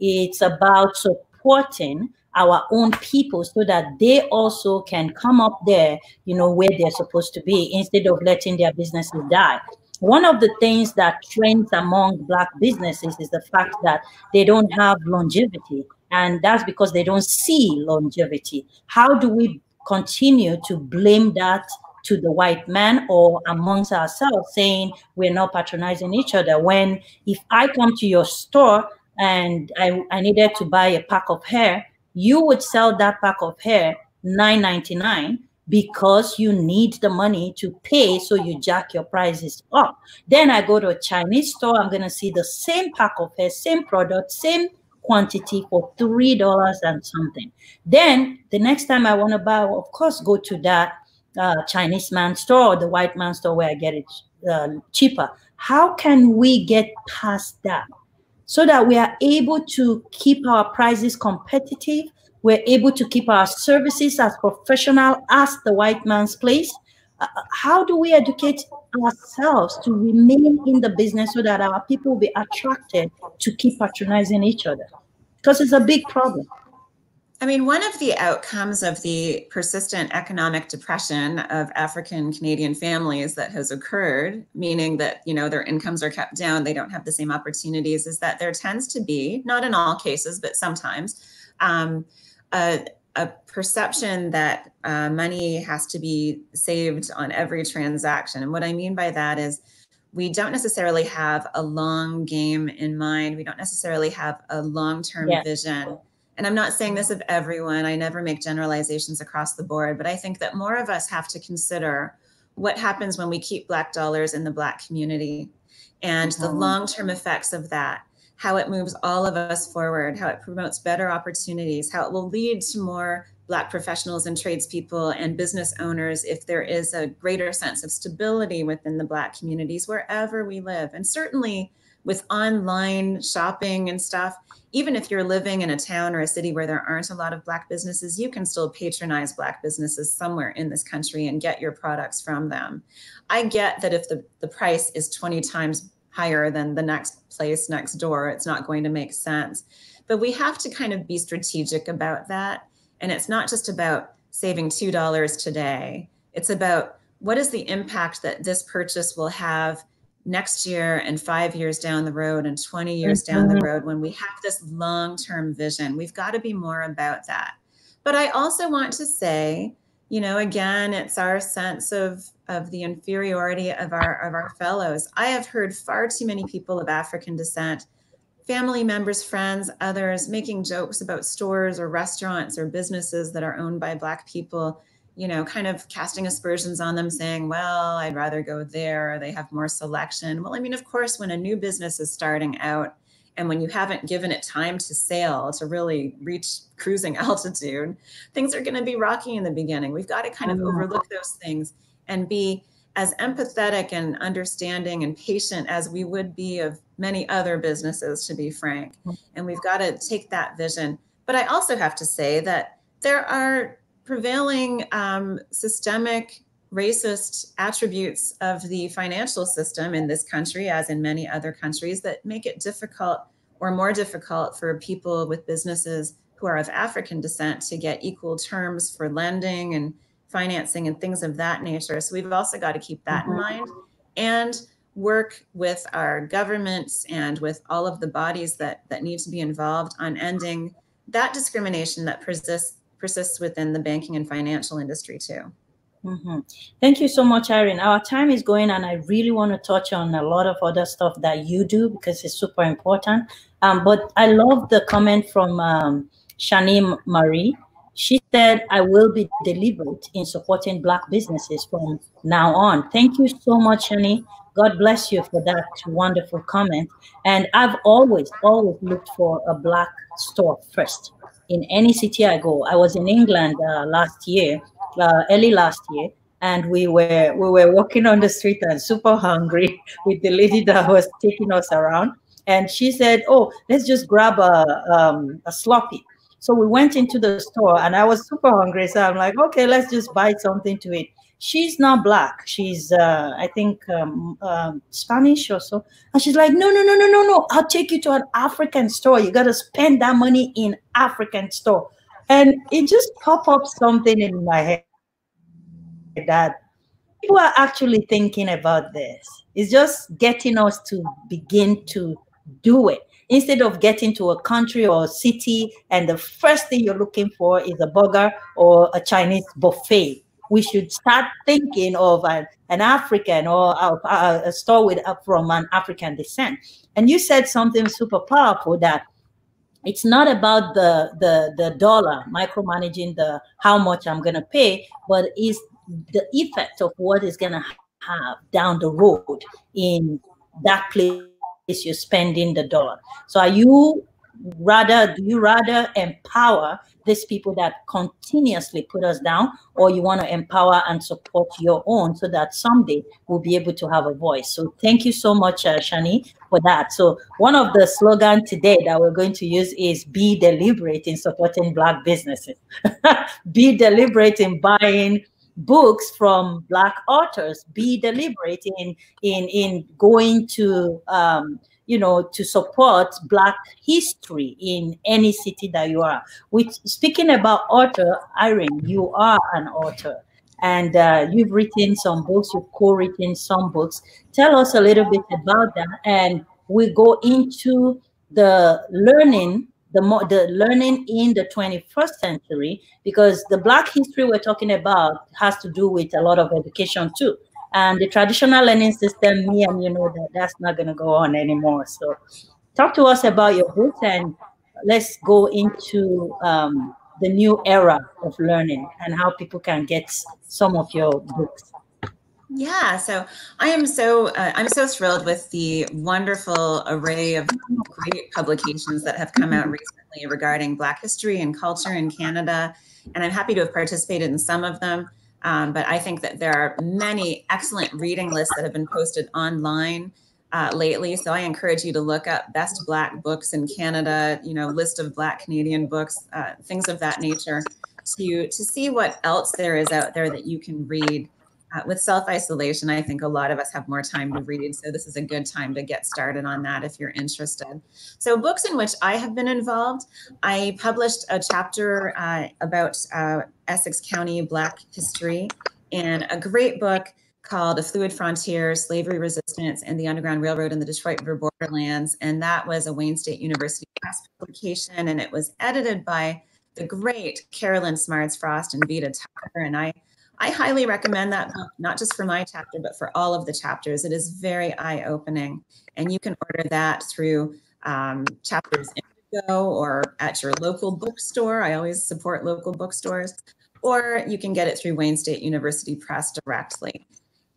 it's about supporting our own people so that they also can come up there, you know, where they're supposed to be instead of letting their businesses die. One of the things that trends among Black businesses is the fact that they don't have longevity. And that's because they don't see longevity. How do we continue to blame that to the white man or amongst ourselves, saying we're not patronizing each other? When if I come to your store and I, I needed to buy a pack of hair, you would sell that pack of hair 9.99 because you need the money to pay so you jack your prices up then i go to a chinese store i'm going to see the same pack of hair same product same quantity for three dollars and something. Then the next time I want to buy, of course, go to that uh, Chinese man store or the white man store where I get it uh, cheaper. How can we get past that so that we are able to keep our prices competitive? We're able to keep our services as professional as the white man's place. Uh, uh how do we educate ourselves to remain in the business so that our people will be attracted to keep patronizing each other? Because it's a big problem. I mean, one of the outcomes of the persistent economic depression of African Canadian families that has occurred, meaning that, you know, their incomes are kept down, they don't have the same opportunities, is that there tends to be, not in all cases, but sometimes, um, a, a, perception that uh, money has to be saved on every transaction. And what I mean by that is we don't necessarily have a long game in mind. We don't necessarily have a long term vision and I'm not saying this of everyone, I never make generalizations across the board, but I think that more of us have to consider what happens when we keep Black dollars in the Black community and the mm-hmm. long term effects of that, how it moves all of us forward, how it promotes better opportunities, how it will lead to more Black professionals and tradespeople and business owners if there is a greater sense of stability within the Black communities wherever we live. And certainly with online shopping and stuff, even if you're living in a town or a city where there aren't a lot of Black businesses, you can still patronize Black businesses somewhere in this country and get your products from them. I get that if the, the price is 20 times higher than the next place next door, it's not going to make sense. But we have to kind of be strategic about that. And it's not just about saving $2 today, it's about what is the impact that this purchase will have next year and five years down the road and 20 years down the mm-hmm. road when we have this long term vision. We've got to be more about that. But I also want to say, you know, again, it's our sense of of the inferiority of our of our fellows. I have heard far too many people of African descent, family members, friends, others making jokes about stores or restaurants or businesses that are owned by black people you know, kind of casting aspersions on them, saying, well, I'd rather go there. They have more selection. Well, I mean, of course, when a new business is starting out and when you haven't given it time to sail to really reach cruising altitude, things are going to be rocky in the beginning. We've got to kind of mm-hmm. overlook those things and be as empathetic and understanding and patient as we would be of many other businesses, to be frank. Mm-hmm. And we've got to take that vision. But I also have to say that there are prevailing um, systemic racist attributes of the financial system in this country, as in many other countries, that make it difficult or more difficult for people with businesses who are of African descent to get equal terms for lending and financing and things of that nature. So we've also got to keep that mm-hmm. in mind and work with our governments and with all of the bodies that that need to be involved on ending that discrimination that persists persists within the banking and financial industry too. Mm-hmm. Thank you so much, Irene. Our time is going, and I really want to touch on a lot of other stuff that you do because it's super important. Um, but I love the comment from um, Shani Marie. She said, I will be deliberate in supporting Black businesses from now on. Thank you so much, Shani. God bless you for that wonderful comment. And I've always, always looked for a Black store first in any city I go. I was in England uh, last year, uh, early last year, and we were we were walking on the street and super hungry with the lady that was taking us around, and she said, "Oh, let's just grab a um, a sloppy." So we went into the store, and I was super hungry, so I'm like, "Okay, let's just buy something to eat." She's not black. She's, uh, I think, um, uh, Spanish or so. And she's like, no, no, no, no, no, no. I'll take you to an African store. You got to spend that money in African store. And it just pop up something in my head that people are actually thinking about this. It's just getting us to begin to do it instead of getting to a country or a city and the first thing you're looking for is a burger or a Chinese buffet we should start thinking of an, an African or a, a store with uh, from an African descent. And you said something super powerful that it's not about the the the dollar micromanaging the how much I'm gonna pay, but is the effect of what is gonna have down the road in that place you're spending the dollar. So are you rather do you rather empower these people that continuously put us down or you want to empower and support your own so that someday we'll be able to have a voice. So thank you so much uh, shani for that. So one of the slogans today that we're going to use is be deliberate in supporting black businesses. Be deliberate in buying books from black authors. Be deliberate in in in going to um, you know, to support Black history in any city that you are. Which, speaking about author, Irene, you are an author and uh, you've written some books, you've co-written some books. Tell us a little bit about that, and we go into the learning, the more the learning in the 21st century, because the Black history we're talking about has to do with a lot of education too. And the traditional learning system, me and you know that that's not going to go on anymore. So, talk to us about your book and let's go into um, the new era of learning and how people can get some of your books. Yeah, so I am so uh, I'm so thrilled with the wonderful array of great publications that have come out recently regarding Black history and culture in Canada, and I'm happy to have participated in some of them. Um, but I think that there are many excellent reading lists that have been posted online uh, lately. So I encourage you to look up best Black books in Canada, you know, list of Black Canadian books, uh, things of that nature, to to see what else there is out there that you can read uh, with self isolation, I think a lot of us have more time to read. So, this is a good time to get started on that if you're interested. So, books in which I have been involved I published a chapter uh, about uh, Essex County Black history and a great book called A Fluid Frontier Slavery Resistance and the Underground Railroad in the Detroit River Borderlands. And that was a Wayne State University Press publication, and it was edited by the great Karolyn Smardz Frost and Veta Tucker. And I I highly recommend that book, not just for my chapter, but for all of the chapters. It is very eye opening. And you can order that through um, Chapters Indigo or at your local bookstore. I always support local bookstores. Or you can get it through Wayne State University Press directly.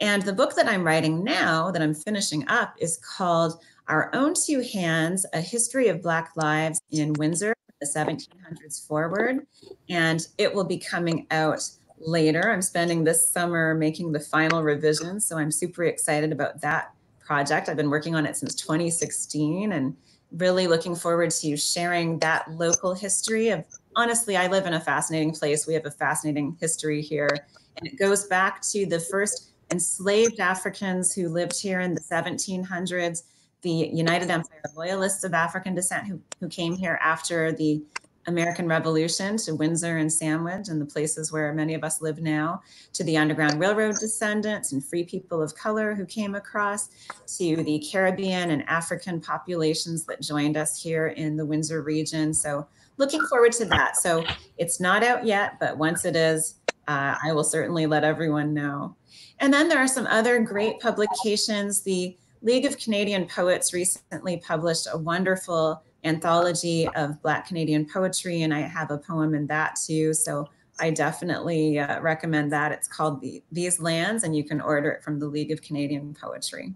And the book that I'm writing now, that I'm finishing up, is called Our Own Two Hands A History of Black Lives in Windsor, the 1700s Forward. And it will be coming out later. I'm spending this summer making the final revision. So I'm super excited about that project. I've been working on it since 2016 and really looking forward to sharing that local history of honestly, I live in a fascinating place. We have a fascinating history here. And it goes back to the first enslaved Africans who lived here in the 1700s, the United Empire Loyalists of African descent who, who came here after the American Revolution to Windsor and Sandwich and the places where many of us live now, to the Underground Railroad descendants and free people of color who came across, to the Caribbean and African populations that joined us here in the Windsor region. So, looking forward to that. So, it's not out yet, but once it is, uh, I will certainly let everyone know. And then there are some other great publications. The League of Canadian Poets recently published a wonderful anthology of Black Canadian poetry, and I have a poem in that too. So I definitely uh, recommend that. It's called the, These Lands, and you can order it from the League of Canadian Poetry.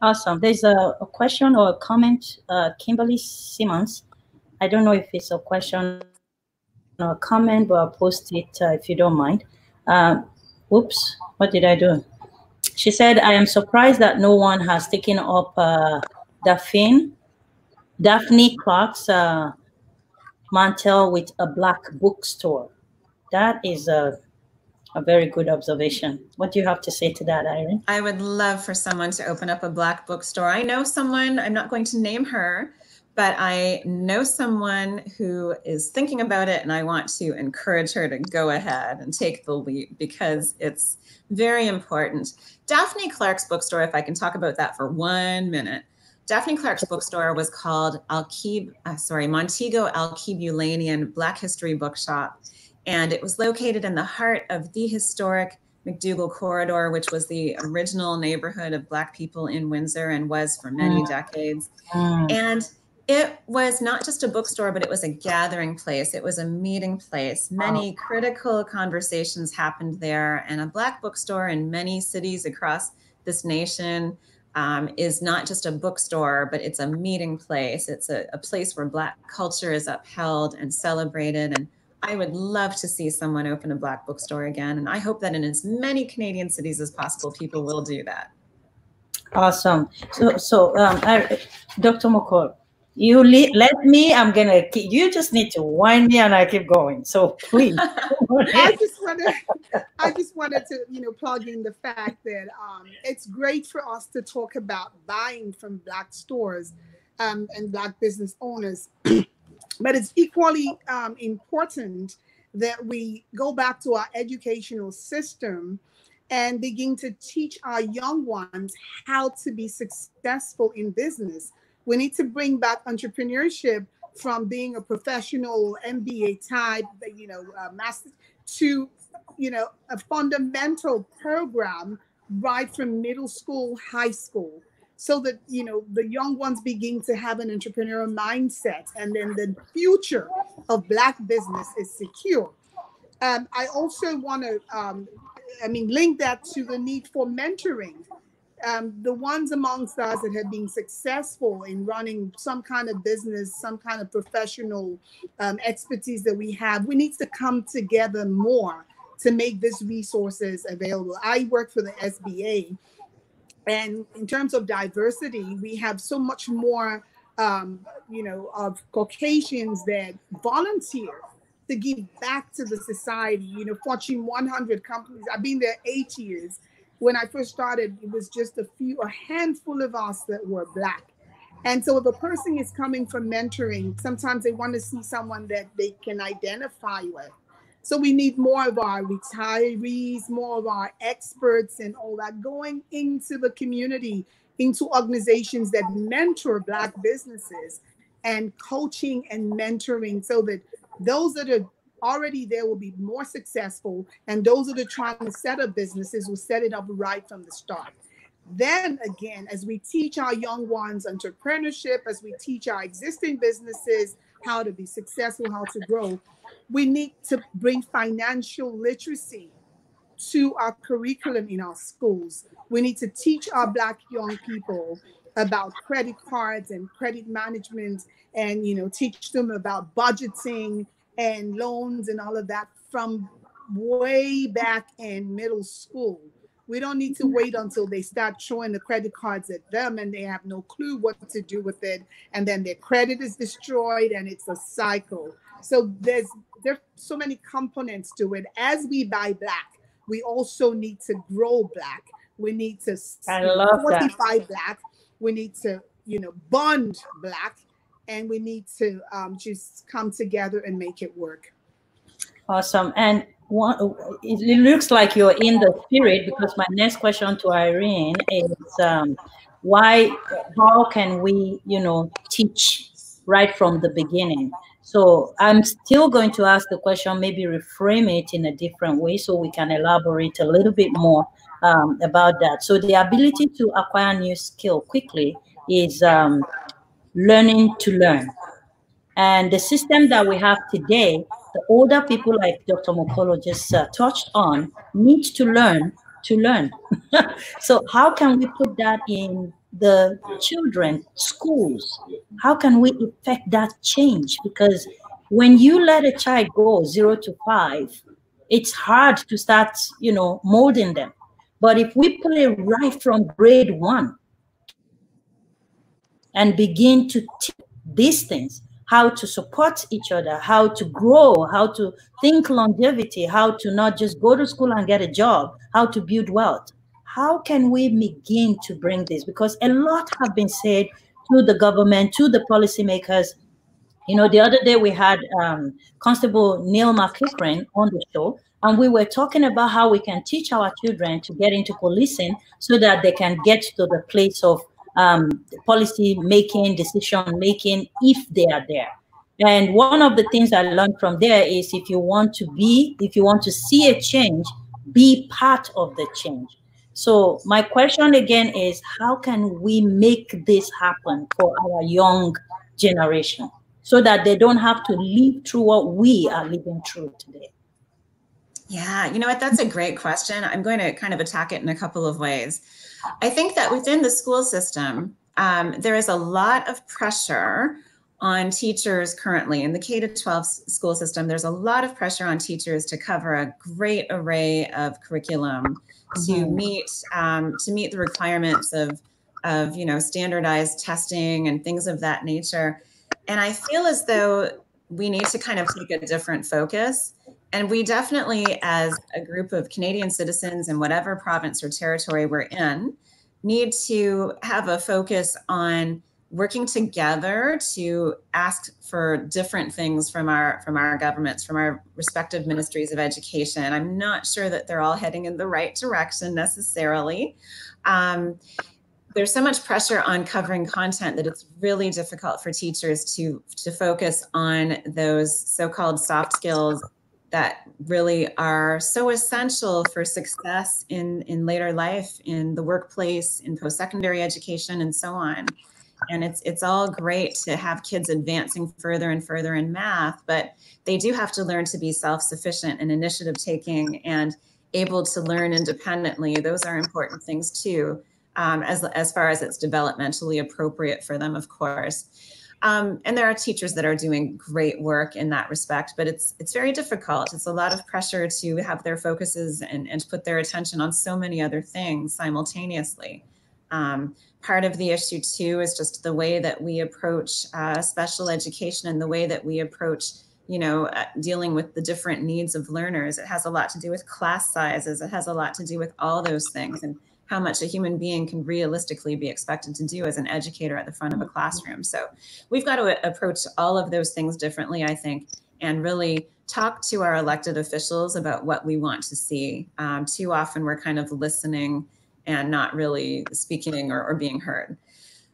Awesome. There's a, a question or a comment, uh, Kimberly Simmons. I don't know if it's a question or a comment, but I'll post it uh, if you don't mind. Uh, oops, what did I do? She said, I am surprised that no one has taken up uh, Daphne Daphne Clark's uh, mantle with a black bookstore. That is a a very good observation. What do you have to say to that, Irene? I would love for someone to open up a black bookstore. I know someone, I'm not going to name her, but I know someone who is thinking about it, and I want to encourage her to go ahead and take the leap because it's very important. Daphne Clark's bookstore, if I can talk about that for one minute, Daphne Clark's bookstore was called uh, sorry, Montego Alkeebulanian Black History Bookshop. And it was located in the heart of the historic MacDougall Corridor, which was the original neighborhood of Black people in Windsor and was for many mm. decades. Mm. And it was not just a bookstore, but it was a gathering place. It was a meeting place. Many critical conversations happened there, and a Black bookstore in many cities across this nation um, is not just a bookstore, but it's a meeting place. It's a, a place where Black culture is upheld and celebrated. And I would love to see someone open a Black bookstore again. And I hope that in as many Canadian cities as possible, people will do that. Awesome. So, so um, I, Dr. McCall, you le- let me. I'm gonna. Keep, you just need to wind me, and I keep going. So please. I just wanted. I just wanted to, you know, plug in the fact that um, it's great for us to talk about buying from black stores um, and black business owners, but it's equally um, important that we go back to our educational system and begin to teach our young ones how to be successful in business we need to bring back entrepreneurship from being a professional MBA type, you know, uh, master to, you know, a fundamental program right from middle school, high school, so that you know the young ones begin to have an entrepreneurial mindset, and then the future of black business is secure. Um, I also want to, um, I mean, link that to the need for mentoring um, the ones amongst us that have been successful in running some kind of business, some kind of professional um, expertise that we have, we need to come together more to make these resources available. I work for the SBA, and in terms of diversity, we have so much more, um, you know, of Caucasians that volunteer to give back to the society. You know, Fortune 100 companies. I've been there eight years when I first started, it was just a few, a handful of us that were black. And so if a person is coming from mentoring, sometimes they want to see someone that they can identify with. So we need more of our retirees, more of our experts and all that going into the community, into organizations that mentor black businesses and coaching and mentoring so that those that are already there will be more successful. And those that are trying to set up businesses will set it up right from the start. Then again, as we teach our young ones entrepreneurship, as we teach our existing businesses how to be successful, how to grow, we need to bring financial literacy to our curriculum in our schools. We need to teach our Black young people about credit cards and credit management and you know teach them about budgeting and loans and all of that from way back in middle school. We don't need to wait until they start throwing the credit cards at them and they have no clue what to do with it. And then their credit is destroyed and it's a cycle. So there's there's so many components to it. As we buy black, we also need to grow black. We need to I love fortify that. black. We need to, you know, bond black and we need to um, just come together and make it work. Awesome. And one, it looks like you're in the spirit because my next question to Irene is um, why, how can we, you know, teach right from the beginning? So I'm still going to ask the question, maybe reframe it in a different way so we can elaborate a little bit more um, about that. So the ability to acquire new skill quickly is um, learning to learn. And the system that we have today, the older people like Dr. Mokolo just uh, touched on, need to learn to learn. so how can we put that in the children, schools? How can we effect that change? Because when you let a child go zero to five, it's hard to start, you know, molding them. But if we put it right from grade one, and begin to teach these things how to support each other, how to grow, how to think longevity, how to not just go to school and get a job, how to build wealth. How can we begin to bring this? Because a lot have been said to the government, to the policymakers. You know, the other day we had um, Constable Neil McEachran on the show, and we were talking about how we can teach our children to get into policing so that they can get to the place of um, policy making, decision making, if they are there. And one of the things I learned from there is if you want to be, if you want to see a change, be part of the change. So my question again is, how can we make this happen for our young generation so that they don't have to live through what we are living through today? Yeah, you know what? That's a great question. I'm going to kind of attack it in a couple of ways. I think that within the school system, um, there is a lot of pressure on teachers currently in the K to 12 school system. There's a lot of pressure on teachers to cover a great array of curriculum mm-hmm. to meet um, to meet the requirements of of you know standardized testing and things of that nature. And I feel as though we need to kind of take a different focus. And we definitely, as a group of Canadian citizens in whatever province or territory we're in, need to have a focus on working together to ask for different things from our from our governments from our respective ministries of education. I'm not sure that they're all heading in the right direction necessarily. Um, there's so much pressure on covering content that it's really difficult for teachers to to focus on those so-called soft skills that really are so essential for success in in later life in the workplace in post-secondary education and so on. And it's it's all great to have kids advancing further and further in math but they do have to learn to be self-sufficient and initiative taking and able to learn independently. Those are important things too um, as as far as it's developmentally appropriate for them of course um, and there are teachers that are doing great work in that respect, but it's it's very difficult. It's a lot of pressure to have their focuses and, and put their attention on so many other things simultaneously. Um, part of the issue too is just the way that we approach uh, special education and the way that we approach you know uh, dealing with the different needs of learners it has a lot to do with class sizes it has a lot to do with all those things and how much a human being can realistically be expected to do as an educator at the front of a classroom. So we've got to approach all of those things differently, I think, and really talk to our elected officials about what we want to see. Um, too often we're kind of listening and not really speaking or, or being heard.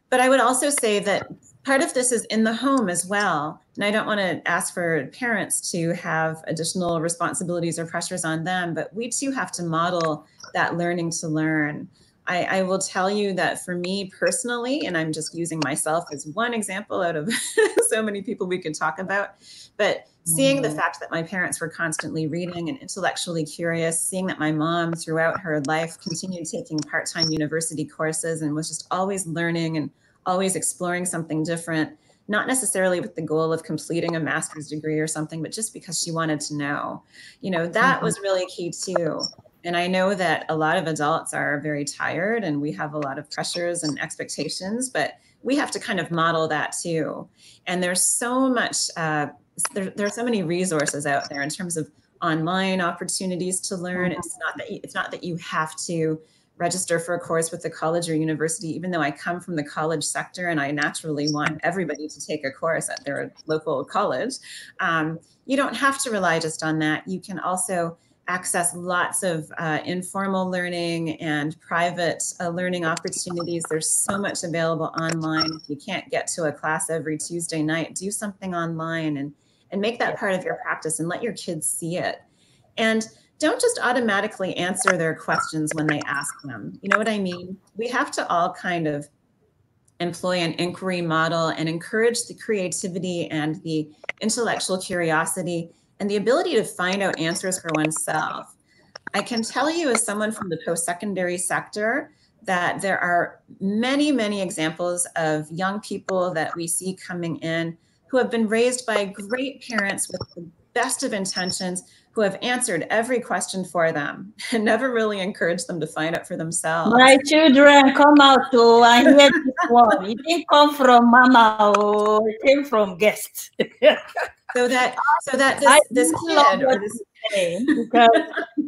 But I would also say that part of this is in the home as well. And I don't want to ask for parents to have additional responsibilities or pressures on them, but we too have to model that learning to learn. I, I, will tell you that for me personally, and I'm just using myself as one example out of so many people we could talk about, but seeing the mm-hmm. fact that my parents were constantly reading and intellectually curious, seeing that my mom throughout her life continued taking part time university courses and was just always learning and always exploring something different, not necessarily with the goal of completing a master's degree or something, but just because she wanted to know. You know, that mm-hmm. was really key too. And I know that a lot of adults are very tired and we have a lot of pressures and expectations, but we have to kind of model that too. And there's so much, uh, there, there are so many resources out there in terms of online opportunities to learn. Mm-hmm. It's not that you, it's not that you have to register for a course with the college or university, even though I come from the college sector and I naturally want everybody to take a course at their local college. Um, you don't have to rely just on that. You can also access lots of uh, informal learning and private uh, learning opportunities. There's so much available online. If you can't get to a class every Tuesday night, do something online and, and make that part of your practice and let your kids see it. And don't just automatically answer their questions when they ask them. You know what I mean? We have to all kind of employ an inquiry model and encourage the creativity and the intellectual curiosity and the ability to find out answers for oneself. I can tell you, as someone from the post secondary sector, that there are many, many examples of young people that we see coming in who have been raised by great parents with the best of intentions, who have answered every question for them and never really encouraged them to find out for themselves. My children come out to I hear this one. It didn't come from mama oh, or it came from guests. so that so that this, this kid or this because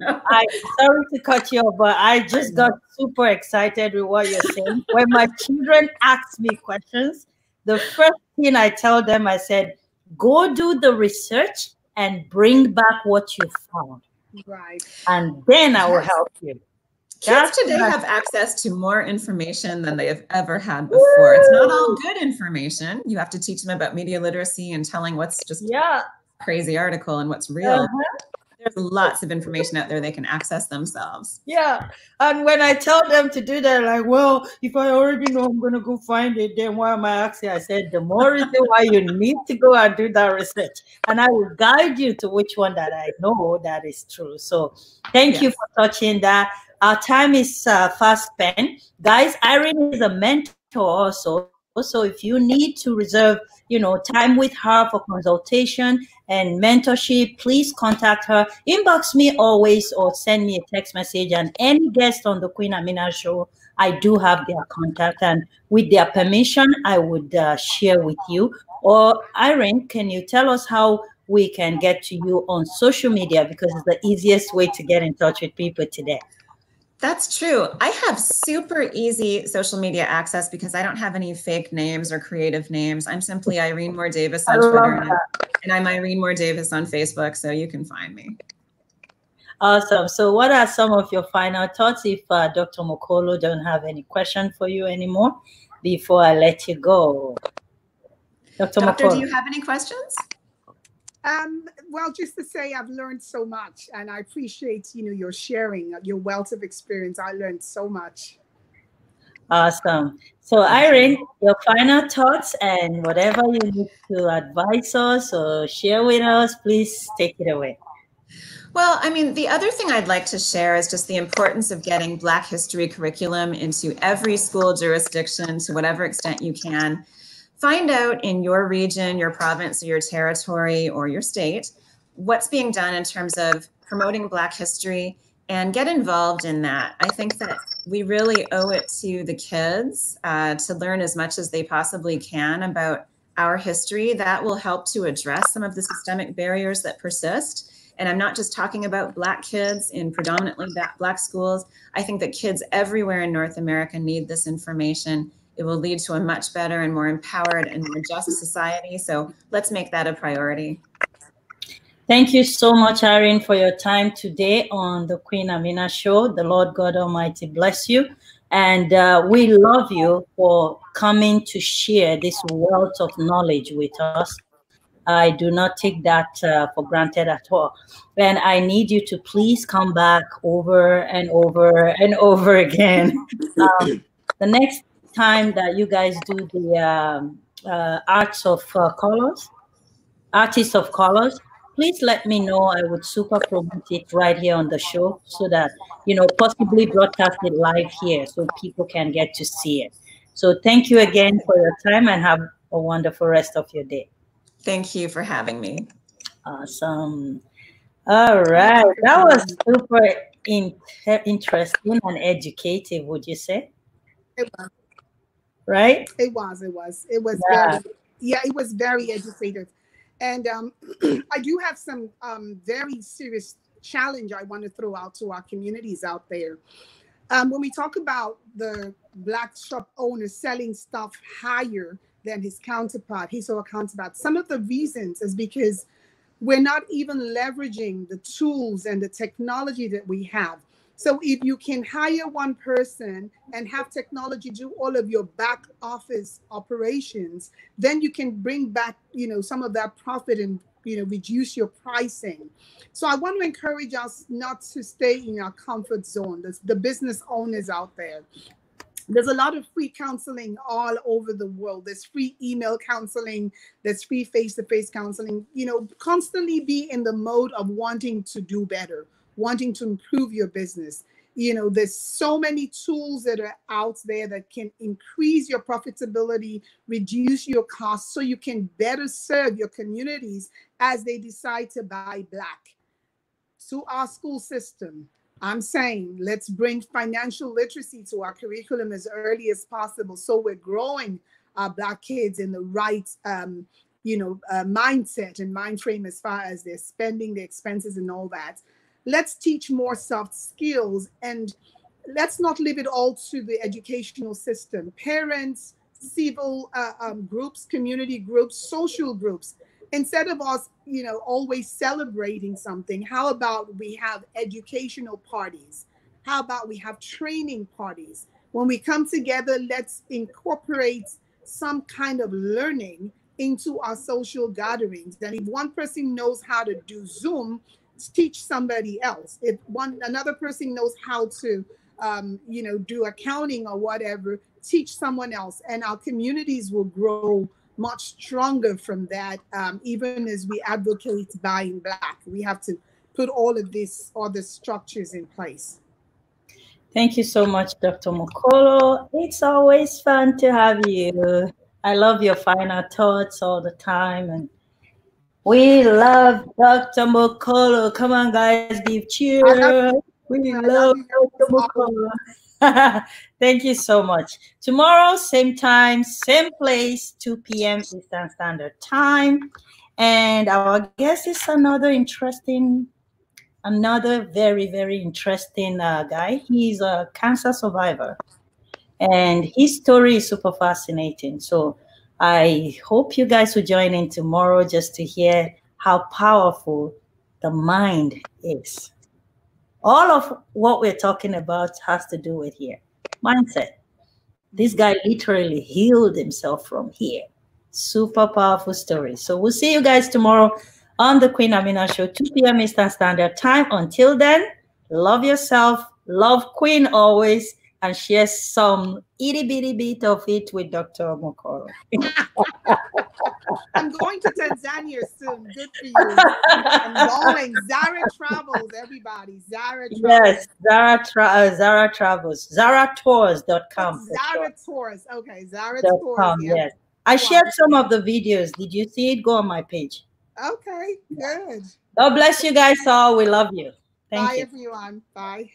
I sorry to cut you off, but I just got super excited with what you're saying. When my children ask me questions, the first thing I tell them, I said, go do the research and bring back what you found. Right. And then I will help you. Kids today have access to more information than they have ever had before. It's not all good information. You have to teach them about media literacy and telling what's just yeah crazy article and what's real. Uh-huh. There's lots of information out there they can access themselves. Yeah. And when I tell them to do that, like, well, if I already know I'm gonna go find it, then why am I asking? I said the more reason why you need to go and do that research. And I will guide you to which one that I know that is true. So thank yes. you for touching that. Our time is uh, fast spent. Guys, Irene is a mentor also. So if you need to reserve, you know, time with her for consultation and mentorship, please contact her. Inbox me always or send me a text message. And any guest on the Queen Amina show, I do have their contact. And with their permission, I would uh, share with you. Or Irene, can you tell us how we can get to you on social media because it's the easiest way to get in touch with people today. That's true. I have super easy social media access because I don't have any fake names or creative names. I'm simply Irene Moore Davis on Twitter, and, I'm Irene Moore Davis on Facebook, so you can find me. Awesome. So, what are some of your final thoughts if uh, Dr. Mokolo don't have any question for you anymore before I let you go? Dr. Doctor, do you have any questions? Um, well, just to say, I've learned so much, and I appreciate you know your sharing, uh, your wealth of experience. I learned so much. Awesome. So, Irene, your final thoughts and whatever you need to advise us or share with us, please take it away. Well, I mean, the other thing I'd like to share is just the importance of getting Black history curriculum into every school jurisdiction to whatever extent you can find out in your region, your province, or your territory, or your state what's being done in terms of promoting Black history and get involved in that. I think that we really owe it to the kids uh, to learn as much as they possibly can about our history. That will help to address some of the systemic barriers that persist. And I'm not just talking about Black kids in predominantly Black schools. I think that kids everywhere in North America need this information it will lead to a much better and more empowered and more just society. So let's make that a priority. Thank you so much, Irene, for your time today on the Queen Amina Show. The Lord God Almighty bless you. And uh, we love you for coming to share this wealth of knowledge with us. I do not take that uh, for granted at all. And I need you to please come back over and over and over again. Um, the next time that you guys do the um, uh, arts of uh, colors, artists of colors, please let me know. I would super promote it right here on the show so that, you know, possibly broadcast it live here so people can get to see it. So thank you again for your time and have a wonderful rest of your day. Thank you for having me. Awesome. All right. That was super in interesting and educative, would you say? It was right? It was, it was, it was yeah. very, yeah, it was very educative. And um, I do have some um, very serious challenge I want to throw out to our communities out there. Um, when we talk about the black shop owner selling stuff higher than his counterpart, his or counterpart, some of the reasons is because we're not even leveraging the tools and the technology that we have so if you can hire one person and have technology do all of your back office operations, then you can bring back, you know, some of that profit and you know reduce your pricing. So I want to encourage us not to stay in our comfort zone. There's the business owners out there. There's a lot of free counseling all over the world. There's free email counseling, there's free face-to-face counseling. You know, constantly be in the mode of wanting to do better wanting to improve your business. You know, there's so many tools that are out there that can increase your profitability, reduce your costs, so you can better serve your communities as they decide to buy black. To our school system, I'm saying let's bring financial literacy to our curriculum as early as possible so we're growing our black kids in the right um, you know uh, mindset and mind frame as far as their spending their expenses and all that let's teach more soft skills and let's not leave it all to the educational system. Parents civil uh, um, groups community groups social groups. Instead of us you know always celebrating something how about we have educational parties? How about we have training parties? When we come together let's incorporate some kind of learning into our social gatherings. That if one person knows how to do zoom teach somebody else. If one another person knows how to, um, you know, do accounting or whatever, teach someone else, and our communities will grow much stronger from that. Um, even as we advocate buying black, we have to put all of this, all the structures in place. Thank you so much, Dr. Mokolo. It's always fun to have you. I love your final thoughts all the time. And we love Dr. Mokolo. Come on, guys, give cheer. We love Dr. Mokolo. Thank you so much. Tomorrow, same time, same place, 2 p.m. Eastern Standard Time. And our guest is another interesting another very, very interesting uh, guy. He's a cancer survivor, and his story is super fascinating. So I hope you guys will join in tomorrow just to hear how powerful the mind is. All of what we're talking about has to do with here mindset. This guy literally healed himself from here. Super powerful story. So we'll see you guys tomorrow on the Queen Amina Show, 2 p.m. Eastern Standard Time. Until then, love yourself, love Queen always, and share some itty bitty bit of it with Dr. Mokoro. I'm going to Tanzania soon. Good for you. I'm going. Zara Travels, everybody. Zara Travels. Yes, Zara, tra- uh, Zara Travels. ZaraTours.com. Zara Tours. Okay, Zara Tours. Com, yes. I shared some of the videos. Did you see it? Go on my page. Okay, good. God bless you guys all. We love you. Thank Bye, you. everyone. Bye.